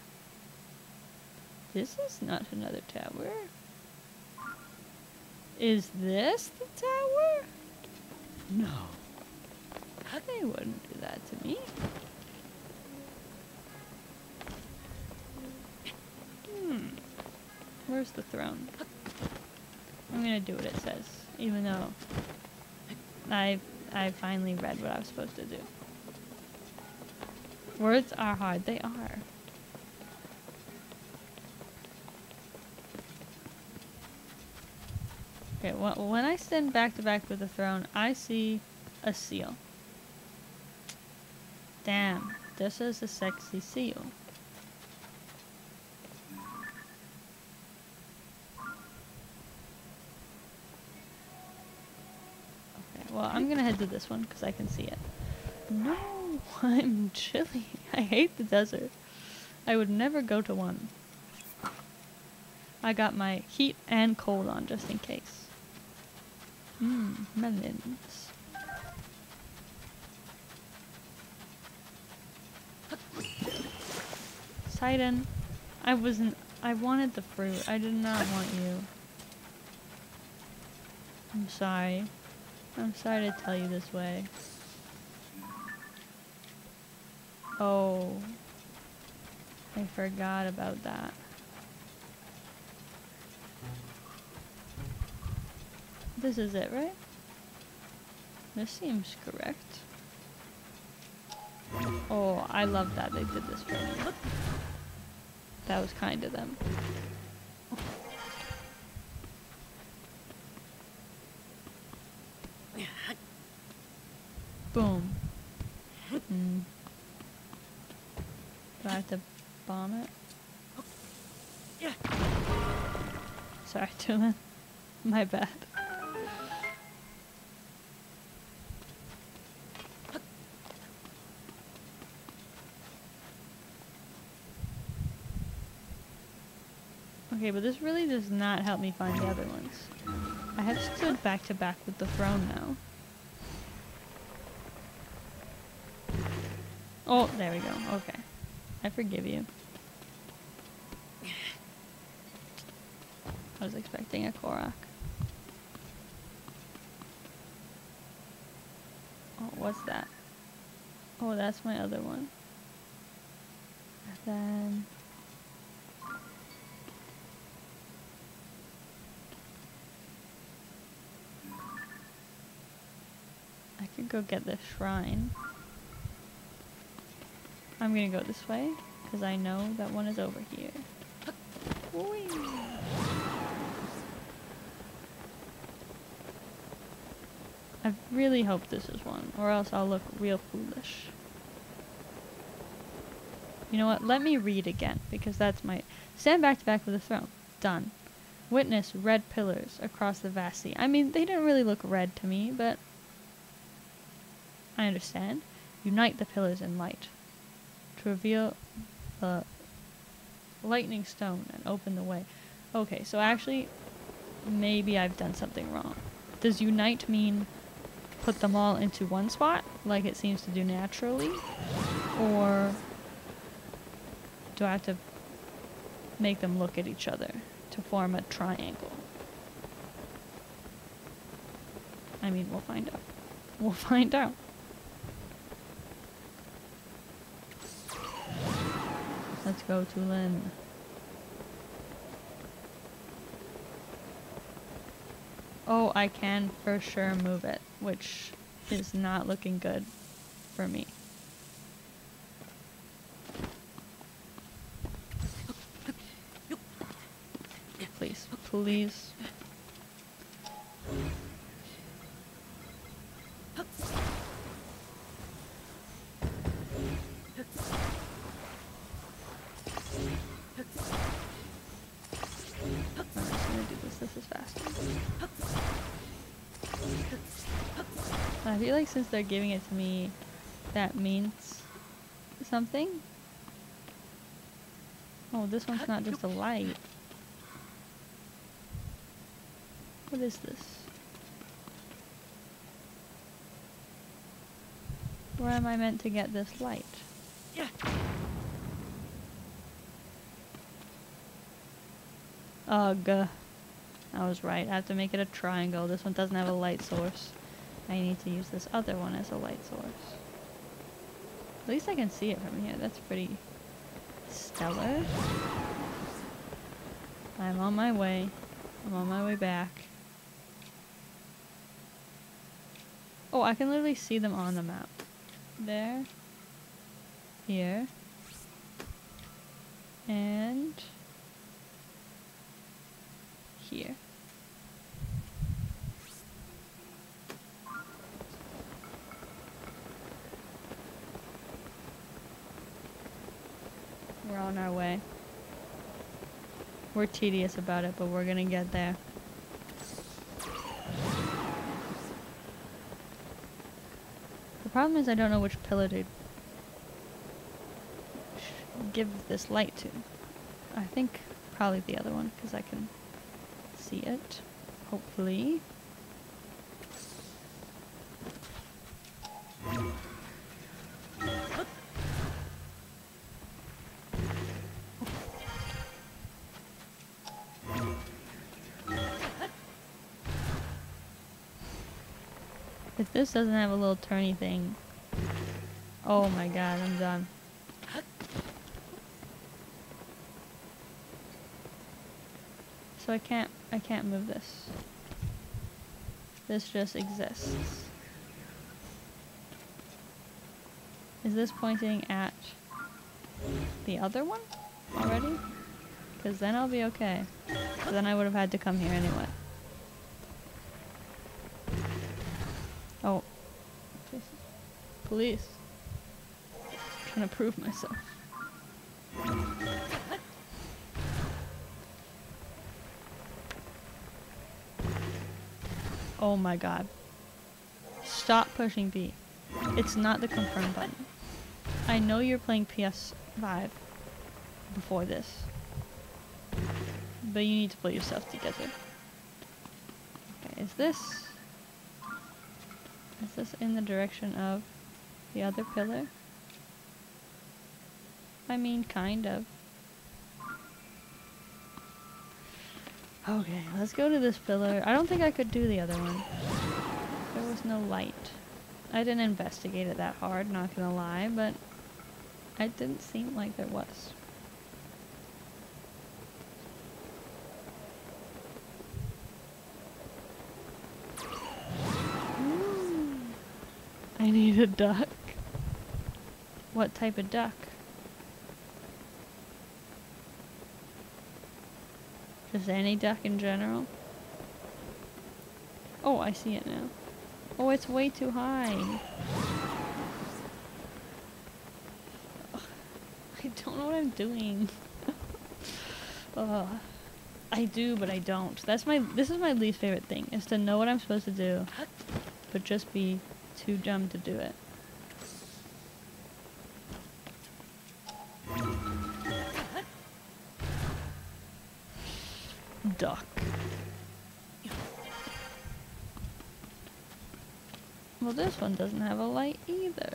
This is not another tower. Is this the tower? No. They wouldn't do that to me. Hmm. Where's the throne? I'm gonna do what it says, even though I I finally read what I was supposed to do. Words are hard. They are. Okay, well, when I stand back to back with the throne, I see a seal. Damn, this is a sexy seal. well, I'm gonna head to this one because I can see it. No, I'm chilly. I hate the desert. I would never go to one. I got my heat and cold on just in case. Mmm, melons. Sidon, I wasn't. I wanted the fruit. I did not want you. I'm sorry. I'm sorry to tell you this way. Oh. I forgot about that. This is it, right? This seems correct. Oh, I love that they did this for me. That was kind of them. Boom. Mm. Do I have to bomb it? Sorry, Tulin. My bad. Okay, but this really does not help me find the other ones. I have stood back to back with the throne now. Oh, there we go. Okay. I forgive you. I was expecting a Korok. Oh, what's that? Oh, that's my other one. And then... go get the shrine. I'm gonna go this way, because I know that one is over here. I really hope this is one, or else I'll look real foolish. You know what? Let me read again, because that's my... Stand back to back with the throne. Done. Witness red pillars across the vast sea. I mean, they didn't really look red to me, but... I understand. Unite the pillars in light. To reveal the lightning stone and open the way. Okay, so actually, maybe I've done something wrong. Does unite mean put them all into one spot, like it seems to do naturally? Or do I have to make them look at each other to form a triangle? I mean, we'll find out. We'll find out. Let's go, Tulin. Oh, I can for sure move it, which is not looking good for me. Please, please. Feel like since they're giving it to me, that means something. Oh, this one's not just a light. What is this? Where am I meant to get this light? Yeah. Ugh. I was right. I have to make it a triangle. This one doesn't have a light source. I need to use this other one as a light source. At least I can see it from here. That's pretty stellar. I'm on my way. I'm on my way back. Oh, I can literally see them on the map. There. Here. And here. We're on our way. We're tedious about it, but we're gonna get there. The problem is I don't know which pillar to give this light to. I think probably the other one because I can see it. Hopefully. This doesn't have a little turny thing, oh my god, I'm done. So I can't, I can't move this. This just exists. Is this pointing at the other one already? Because then I'll be okay. then I would have had to come here anyway. Police. trying to prove myself. Oh my god. Stop pushing B. It's not the confirm button. I know you're playing PS5 before this. But you need to put yourself together. Okay, is this... Is this in the direction of the other pillar? I mean, kind of. Okay, let's go to this pillar. I don't think I could do the other one. There was no light. I didn't investigate it that hard, not gonna lie, but it didn't seem like there was. I need a duck. What type of duck? Just any duck in general? Oh, I see it now. Oh, it's way too high. I don't know what I'm doing. Ugh. I do, but I don't. That's my. This is my least favorite thing: is to know what I'm supposed to do, but just be too dumb to do it. Duck. Well, this one doesn't have a light either.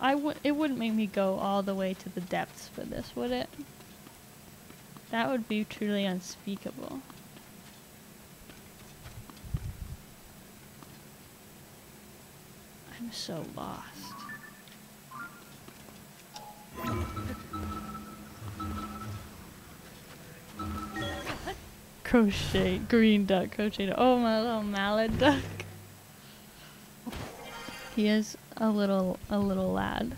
I would. It wouldn't make me go all the way to the depths for this, would it? That would be truly unspeakable. I'm so lost. Crochet, green duck, crochet. Oh, my little mallard duck. He is a little, a little lad.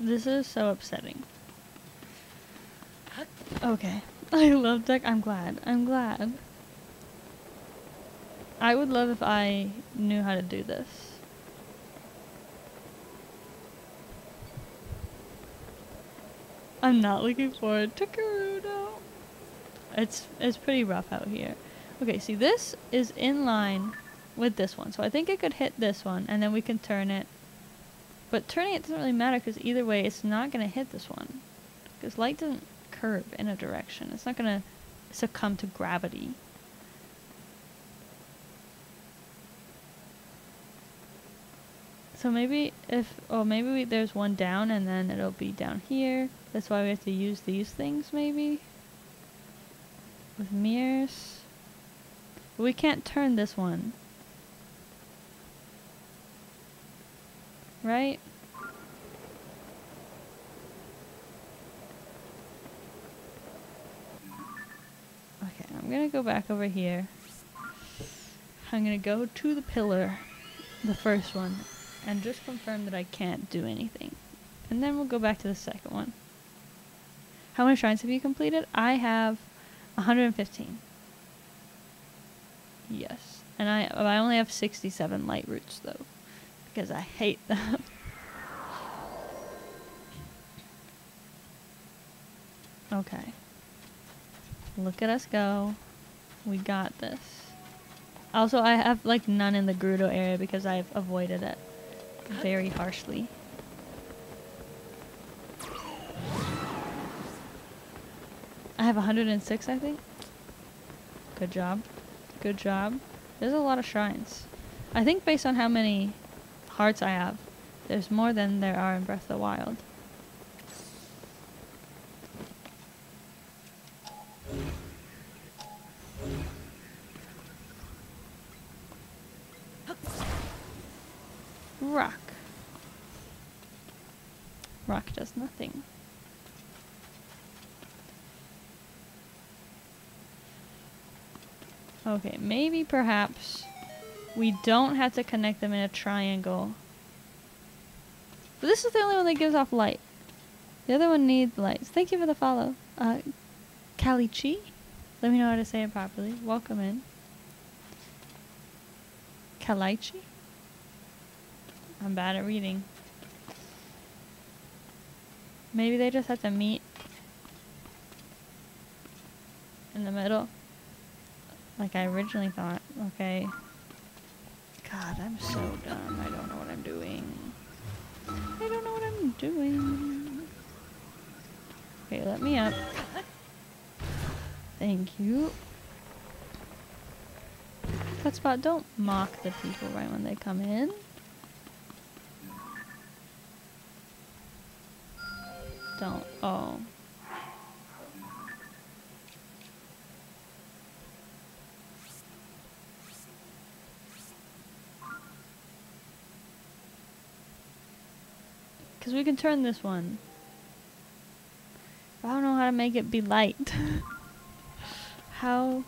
This is so upsetting. Okay. I love duck. I'm glad. I'm glad. I would love if I knew how to do this. I'm not looking forward to Gerudo. It's it's pretty rough out here. Okay, see this is in line with this one. So I think I could hit this one and then we can turn it. But turning it doesn't really matter because either way it's not going to hit this one. Because light doesn't curve in a direction. It's not going to succumb to gravity. So maybe if, oh maybe we, there's one down and then it'll be down here. That's why we have to use these things maybe. With mirrors. We can't turn this one. Right? Okay, I'm gonna go back over here. I'm gonna go to the pillar, the first one, and just confirm that I can't do anything. And then we'll go back to the second one. How many shrines have you completed? I have 115. Yes. And I I only have 67 light roots though because I hate them. okay. Look at us go. We got this. Also, I have like none in the Gerudo area because I've avoided it very harshly. I have 106, I think. Good job. Good job. There's a lot of shrines. I think based on how many hearts I have, there's more than there are in Breath of the Wild. Rock. Rock does nothing. Okay, maybe perhaps we don't have to connect them in a triangle. But this is the only one that gives off light. The other one needs lights. Thank you for the follow. Uh, Kalichi? Let me know how to say it properly. Welcome in. Kalichi? I'm bad at reading. Maybe they just have to meet in the middle. Like I originally thought. Okay. God, I'm so dumb. I don't know what I'm doing. I don't know what I'm doing. Okay, let me up. Thank you. Cut spot, don't mock the people right when they come in. Don't. Oh. Because we can turn this one. I don't know how to make it be light. how,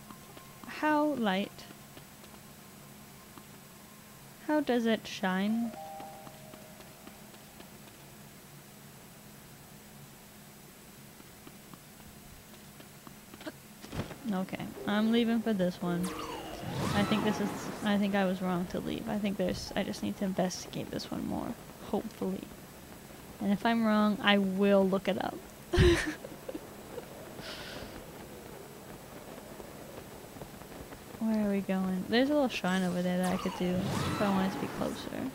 how light? How does it shine? Okay, I'm leaving for this one. I think this is, I think I was wrong to leave. I think there's, I just need to investigate this one more. Hopefully. And if I'm wrong, I will look it up. Where are we going? There's a little shrine over there that I could do if I wanted to be closer.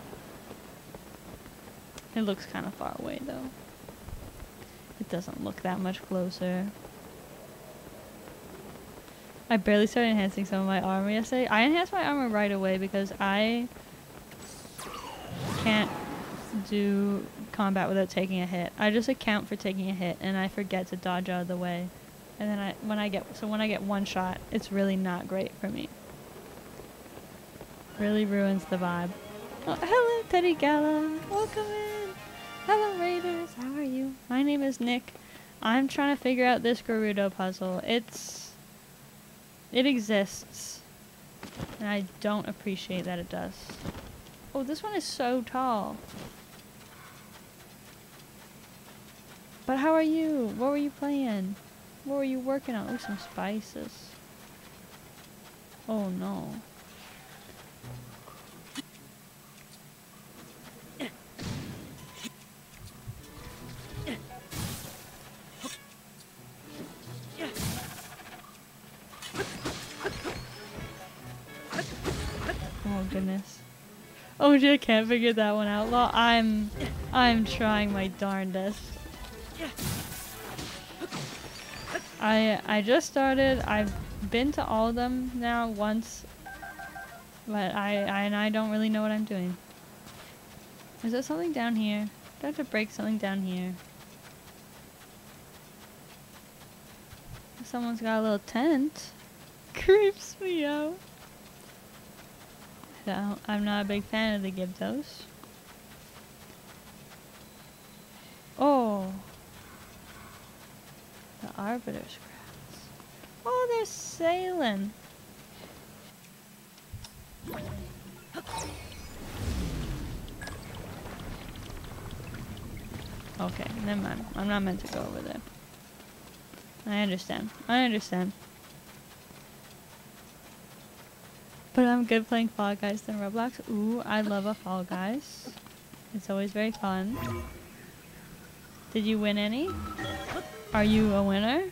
It looks kind of far away though. It doesn't look that much closer. I barely started enhancing some of my armor yesterday. I enhanced my armor right away because I can't do combat without taking a hit. I just account for taking a hit and I forget to dodge out of the way. And then I when I get so when I get one shot, it's really not great for me. Really ruins the vibe. Oh, hello Teddy Gala. Welcome in. Hello Raiders. How are you? My name is Nick. I'm trying to figure out this Gerudo puzzle. It's it exists. And I don't appreciate that it does. Oh, this one is so tall. But how are you? What were you playing? What were you working on? Oh, some spices. Oh no. Oh goodness. Oh, I can't figure that one out. Well, I'm, I'm trying my darndest. I I just started. I've been to all of them now once, but I, I and I don't really know what I'm doing. Is there something down here? Do I have to break something down here? Someone's got a little tent. Creeps me out. So, I'm not a big fan of the Gibdos. Oh. The Arbiter's Crafts. Oh, they're sailing. Okay, never mind. I'm not meant to go over there. I understand. I understand. But I'm good playing Fall Guys than Roblox. Ooh, I love a Fall Guys. It's always very fun. Did you win any? Are you a winner?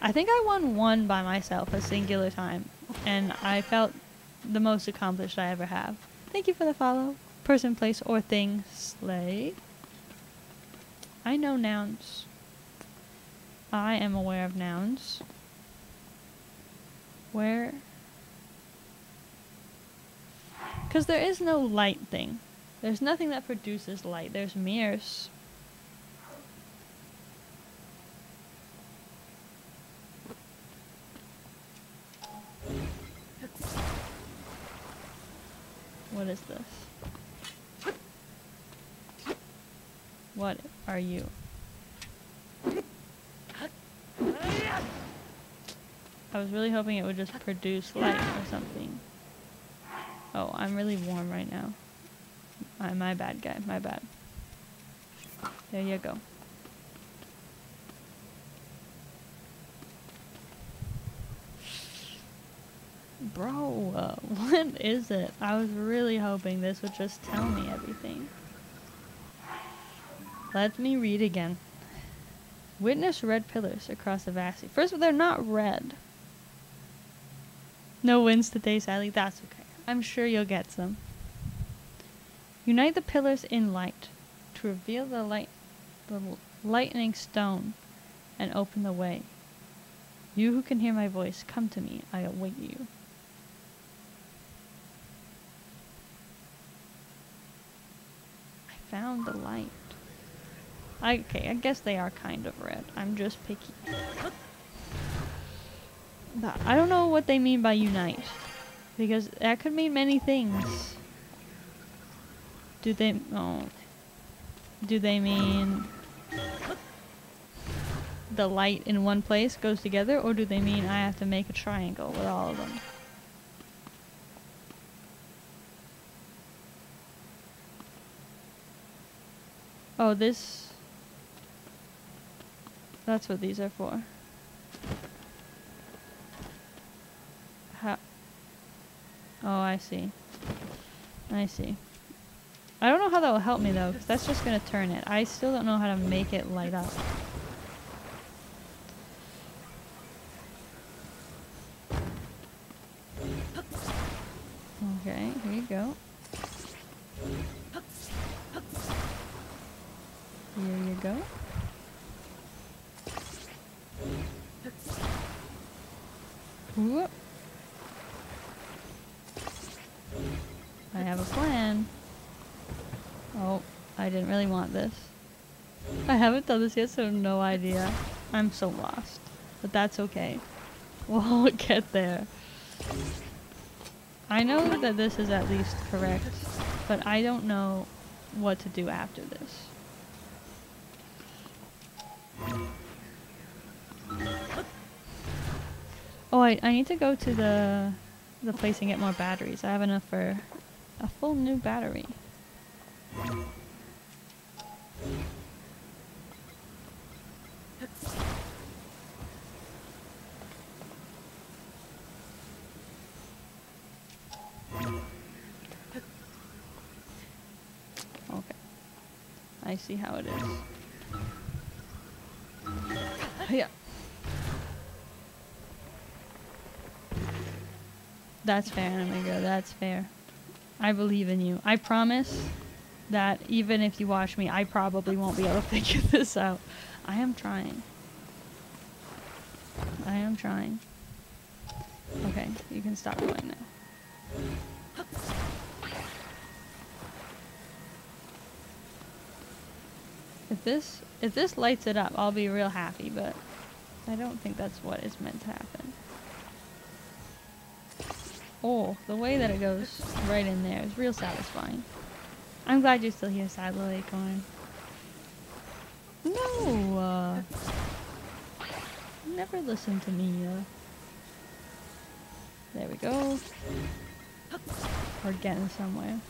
I think I won one by myself, a singular time, and I felt the most accomplished I ever have. Thank you for the follow. Person, place, or thing, slay. I know nouns. I am aware of nouns. Where? Because there is no light thing. There's nothing that produces light. There's mirrors. What is this? What are you? I was really hoping it would just produce light or something. Oh, I'm really warm right now. Uh, my bad, guy. My bad. There you go. Bro, uh, what is it? I was really hoping this would just tell me everything. Let me read again. Witness red pillars across the vast sea. First of all, they're not red. No winds today, sadly. That's okay. I'm sure you'll get some. Unite the pillars in light to reveal the light, the lightning stone, and open the way. You who can hear my voice, come to me. I await you. Found the light. I, okay, I guess they are kind of red. I'm just picky. But I don't know what they mean by unite. Because that could mean many things. Do they oh do they mean the light in one place goes together or do they mean I have to make a triangle with all of them? Oh, this That's what these are for. How Oh, I see. I see. I don't know how that will help me though, because that's just going to turn it. I still don't know how to make it light up. Okay, here you go. Here you go. Whoop. I have a plan. Oh, I didn't really want this. I haven't done this yet, so no idea. I'm so lost. But that's okay. We'll get there. I know that this is at least correct, but I don't know what to do after this. Oh, I, I need to go to the the place and get more batteries. I have enough for a full new battery. See how it is. Yeah. That's fair, Amigo. That's fair. I believe in you. I promise that even if you watch me, I probably won't be able to figure this out. I am trying. I am trying. Okay, you can stop going now. If this if this lights it up, I'll be real happy, but I don't think that's what is meant to happen. Oh, the way that it goes right in there is real satisfying. I'm glad you're still here, Sadler Acorn. No! Uh, never listen to me. Uh. There we go. We're getting somewhere.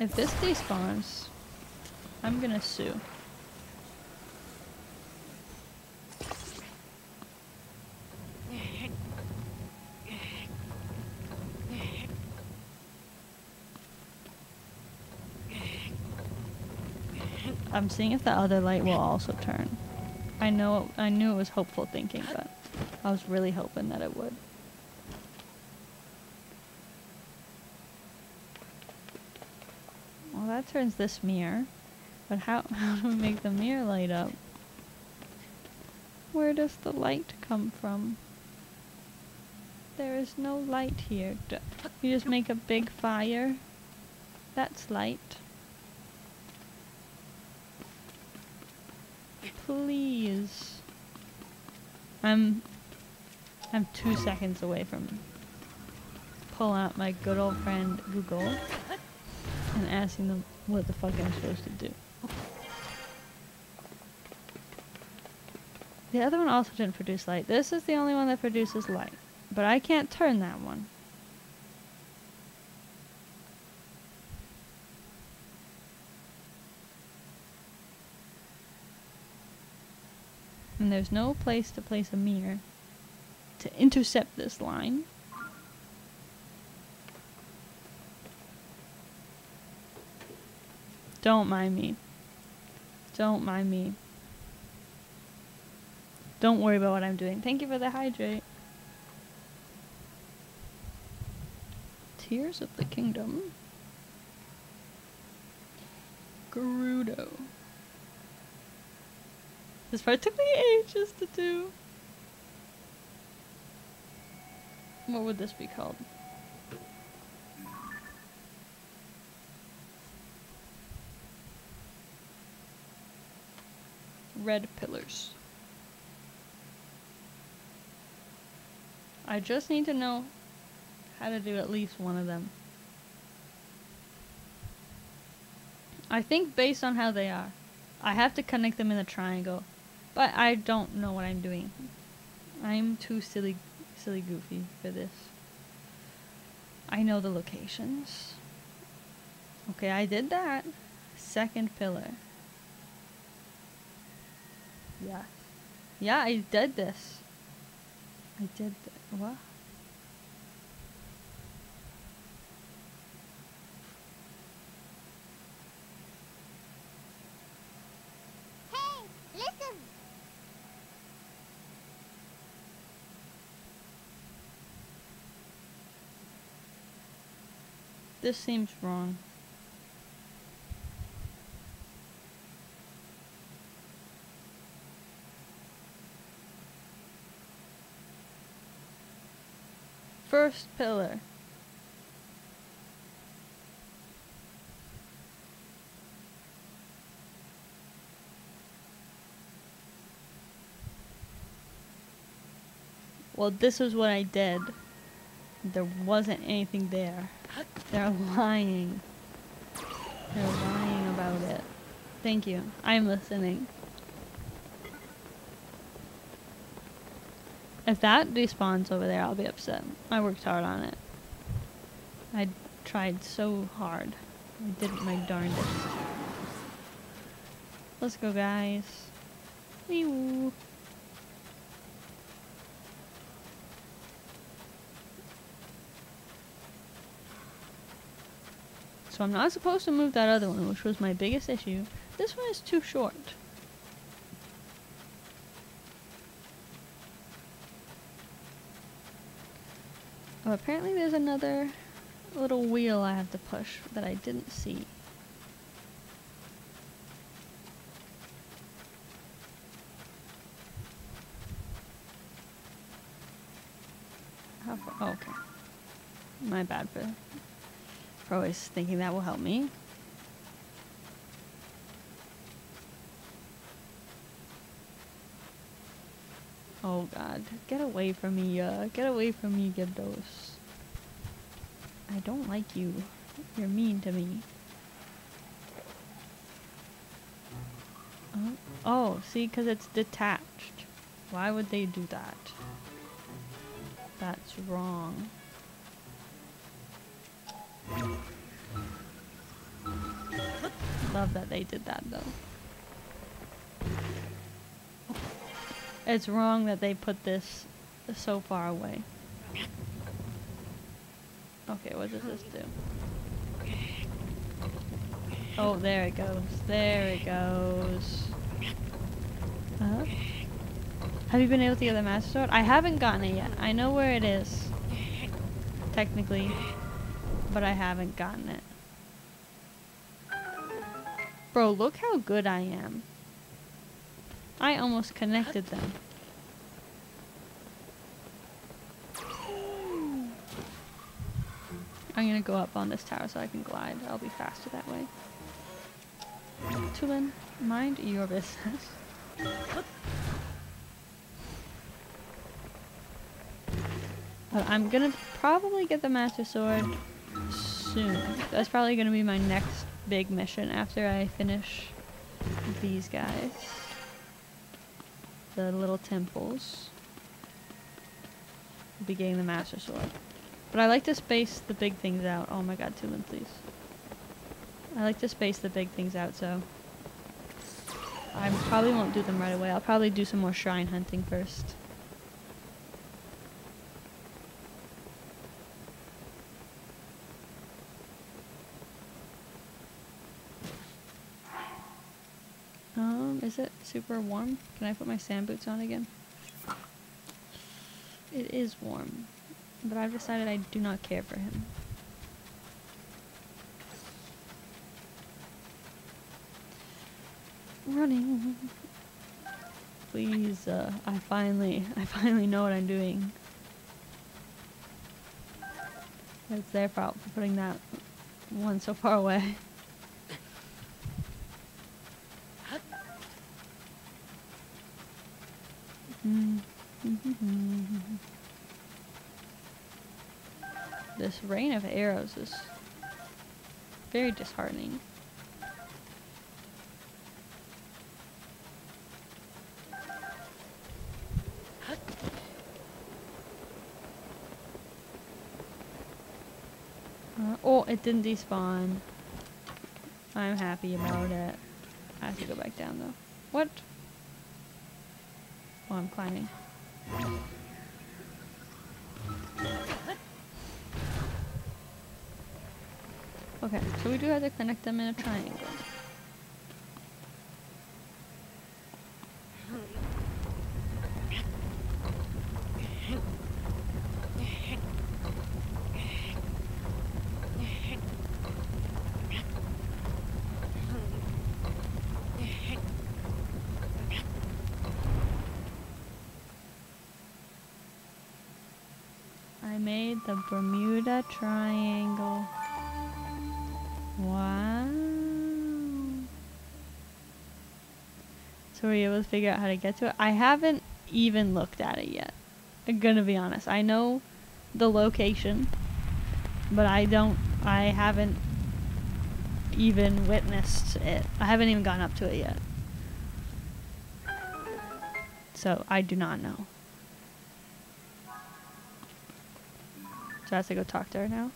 If this despawns, I'm gonna sue. I'm seeing if the other light will also turn. I know I knew it was hopeful thinking, but I was really hoping that it would. Turns this mirror. But how, how do we make the mirror light up? Where does the light come from? There is no light here. D- You just make a big fire. That's light. Please. I'm I'm two seconds away from pulling out my good old friend Google and asking them what the fuck I'm supposed to do. The other one also didn't produce light. This is the only one that produces light. But I can't turn that one. And there's no place to place a mirror to intercept this line. Don't mind me. Don't mind me. Don't worry about what I'm doing. Thank you for the hydrate. Tears of the Kingdom. Gerudo. This part took me ages to do. What would this be called? Red pillars. I just need to know how to do at least one of them. I think based on how they are, I have to connect them in a triangle, but I don't know what I'm doing. I'm too silly, silly goofy for this. I know the locations. Okay, I did that. Second pillar. Yeah. Yeah, I did this. I did th- what? Hey, listen! This seems wrong. First pillar. Well, this is what I did. There wasn't anything there. They're lying. They're lying about it. Thank you. I'm listening. If that despawns over there, I'll be upset. I worked hard on it. I tried so hard. I did my darndest. Let's go, guys. Wee woo. So I'm not supposed to move that other one, which was my biggest issue. This one is too short. Oh, apparently there's another little wheel I have to push that I didn't see. How far? Oh, okay. My bad for, for always thinking that will help me. Oh god, get away from me, uh, get away from me, Gibdos. I don't like you. You're mean to me. Oh, oh see, because it's detached. Why would they do that? That's wrong. Love that they did that though. It's wrong that they put this so far away. Okay, what does this do? Oh, there it goes. There it goes. Uh, have you been able to get the Master Sword? I haven't gotten it yet. I know where it is. Technically. But I haven't gotten it. Bro, look how good I am. I almost connected them. I'm gonna go up on this tower so I can glide. I'll be faster that way. Tulin, mind your business. But I'm gonna probably get the Master Sword soon. That's probably gonna be my next big mission after I finish these guys. The little temples. I'll be getting the Master Sword. But I like to space the big things out. Oh my god, two Tulin, please. I like to space the big things out, so... I probably won't do them right away. I'll probably do some more shrine hunting first. Um, is it super warm? Can I put my sand boots on again? It is warm, but I've decided I do not care for him. Running. Please, uh, I finally, I finally know what I'm doing. It's their fault for putting that one so far away. this rain of arrows is very disheartening. Uh, oh, it didn't despawn. I'm happy about it. I have to go back down though. What? Oh, I'm climbing. So we do have to connect them in a triangle. So were you able to figure out how to get to it? I haven't even looked at it yet. I'm gonna be honest. I know the location, but I don't, I haven't even witnessed it. I haven't even gone up to it yet. So I do not know. So I have to go talk to her now.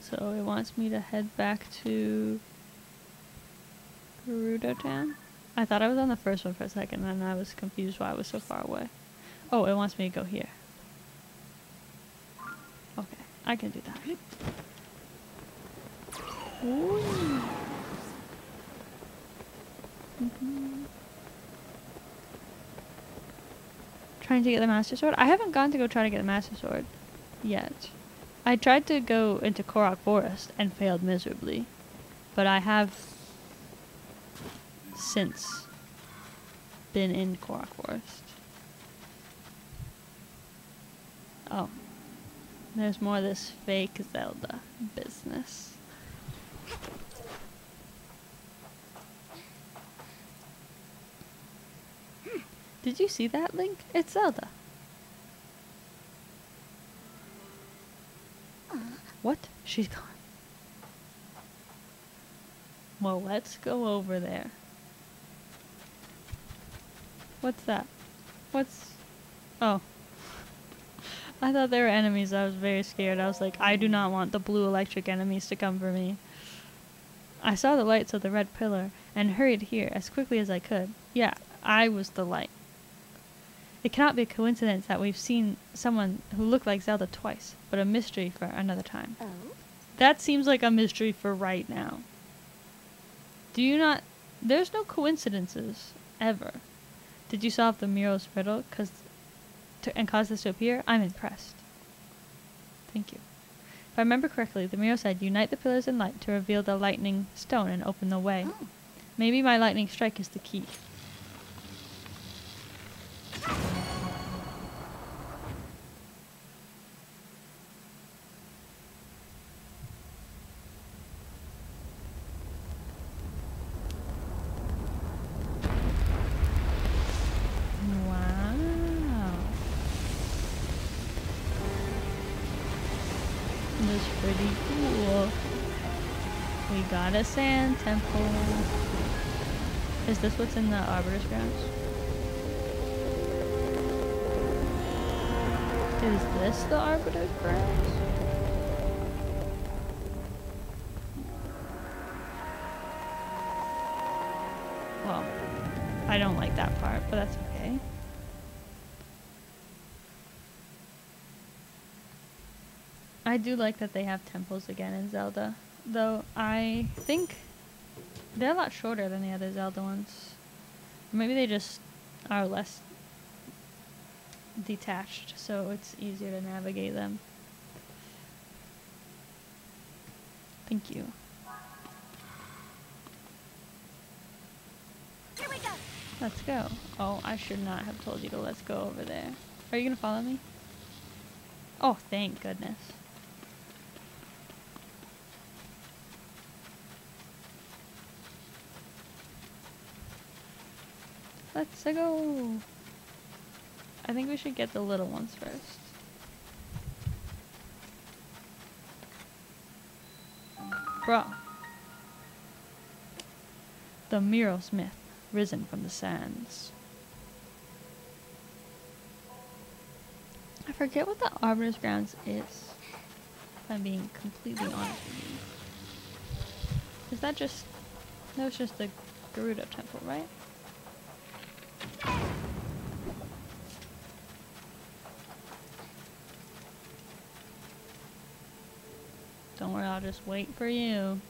So it wants me to head back to Gerudo Town. I thought I was on the first one for a second, and I was confused why I was so far away. Oh, it wants me to go here. Okay, I can do that. Ooh. Mhm. Trying to get the Master Sword? I haven't gone to go try to get the Master Sword yet. I tried to go into Korok Forest and failed miserably. But I have since been in Korok Forest. Oh. There's more of this fake Zelda business. Hmm. Did you see that, Link? It's Zelda. What? She's gone. Well, let's go over there. What's that? What's... Oh. I thought they were enemies. I was very scared. I was like, I do not want the blue electric enemies to come for me. I saw the lights of the red pillar, and hurried here as quickly as I could. Yeah, I was the light. It cannot be a coincidence that we've seen someone who looked like Zelda twice, but a mystery for another time. Oh? That seems like a mystery for right now. Do you not? There's no coincidences ever. Did you solve the Miro's riddle cause to, and cause this to appear? I'm impressed. Thank you. If I remember correctly, the Miro said, "Unite the pillars in light to reveal the lightning stone and open the way." Oh. Maybe my lightning strike is the key. Got a sand temple. Is this what's in the Arbiter's Grounds? Is this the Arbiter's Grounds? Well, I don't like that part, but that's okay. I do like that they have temples again in Zelda, though I think they're a lot shorter than the other Zelda ones. Maybe they just are less detached, so it's easier to navigate them. Thank you. Here we go. Let's go. Oh, I should not have told you to let's go over there. Are you gonna follow me? Oh, thank goodness. Let's go. I think we should get the little ones first. Bro. The Miro Smith, risen from the sands. I forget what the Arbiter's Grounds is. If I'm being completely honest with you. Is that just... That was just the Gerudo Temple, right? Don't worry, I'll just wait for you.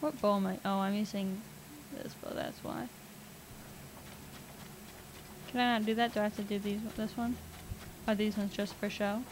What bow am I? Oh, I'm using this bow, that's why. Can I not do that? Do I have to do these this one? Are these ones just for show?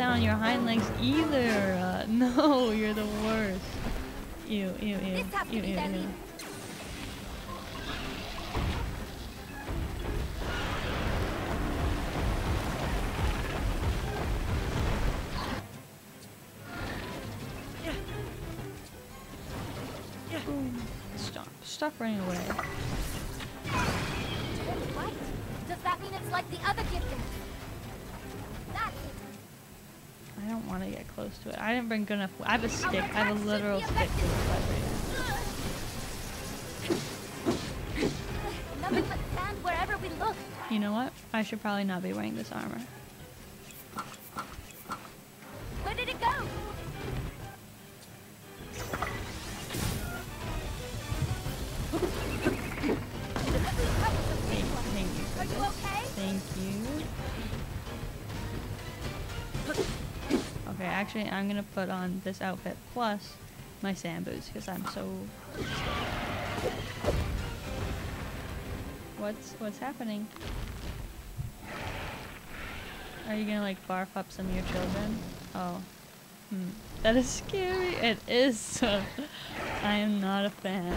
On your hind legs either. Uh, no, you're the worst. Ew, ew, ew. Ew, ew, ew. Stop. Stop running away. Does that mean it's like the other Gibdos? I don't want to get close to it. I didn't bring good enough. I have a stick. I have a literal stick to effective. this. Nothing but sand wherever we look. You know what? I should probably not be wearing this armor. Where did it go? Actually, I'm gonna put on this outfit plus my sand boots because I'm so. What's what's happening? Are you gonna like barf up some of your children? Oh, hmm. that is scary. It is. I am not a fan.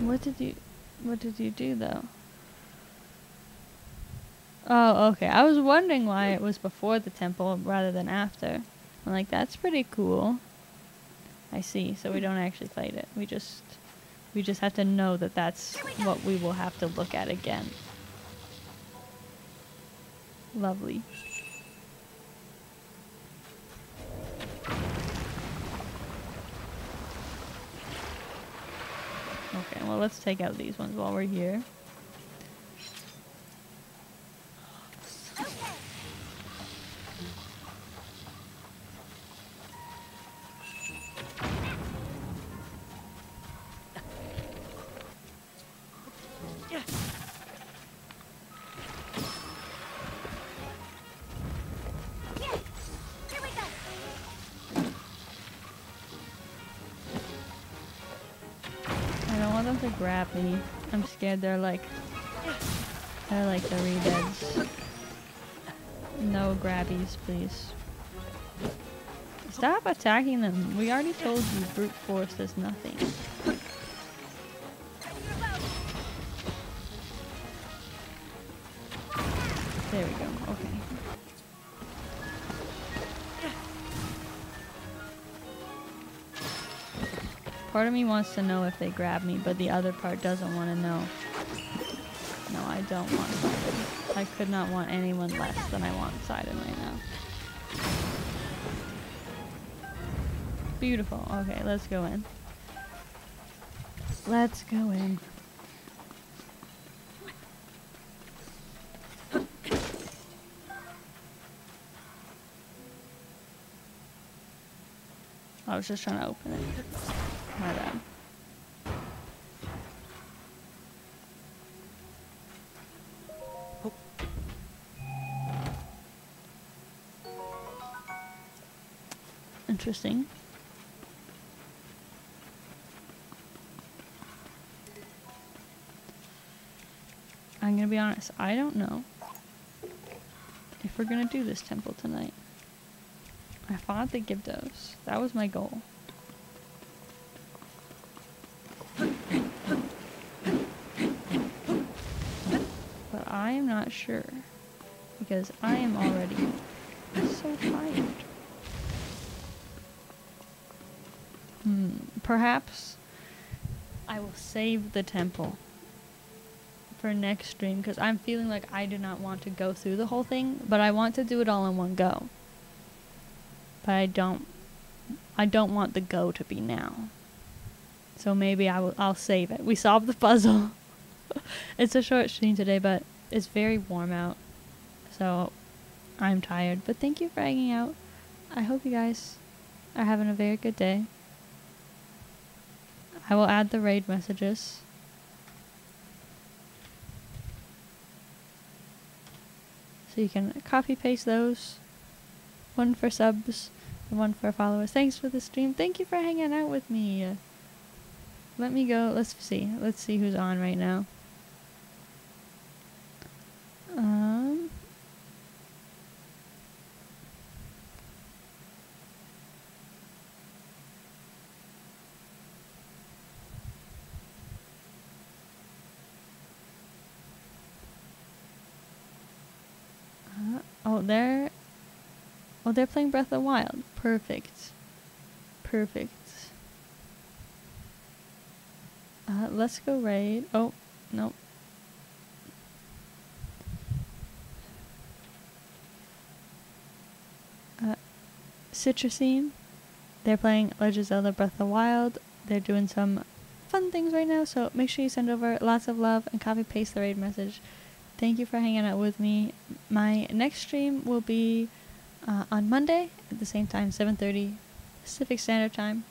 What did you what did you do though? Oh, okay. I was wondering why it was before the temple rather than after. I'm like, that's pretty cool. I see. So we don't actually fight it. We just we just have to know that that's what we will have to look at again. Lovely. Okay, well let's take out these ones while we're here. I'm scared they're like... They're like the re-deads. No grabbies, please. Stop attacking them. We already told you brute force is nothing. Part of me wants to know if they grab me, but the other part doesn't want to know. No, I don't want Sidon. I could not want anyone less than I want Sidon right now. Beautiful. Okay, let's go in. Let's go in. I was just trying to open it. My bad. Oh. Interesting. I'm gonna be honest, I don't know if we're gonna do this temple tonight. I fought the Gibdos. That was my goal. not sure. Because I am already so tired. Hmm, perhaps I will save the temple for next stream because I'm feeling like I do not want to go through the whole thing, but I want to do it all in one go. But I don't I don't want the go to be now. So maybe I will I'll save it. We solved the puzzle. it's a short stream today, but it's very warm out, so I'm tired. But thank you for hanging out. I hope you guys are having a very good day. I will add the raid messages. So you can copy paste those. One for subs and one for followers. Thanks for the stream. Thank you for hanging out with me. Let me go. Let's see. Let's see who's on right now. They're oh they're playing Breath of the Wild. Perfect, perfect. Uh, let's go raid. Oh, nope. Citrusine. They're playing Legend of Zelda Breath of the Wild. They're doing some fun things right now, so make sure you send over lots of love and copy paste the raid message. Thank you for hanging out with me. My next stream will be uh, on Monday at the same time, 7:30 Pacific Standard Time.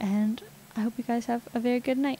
And I hope you guys have a very good night.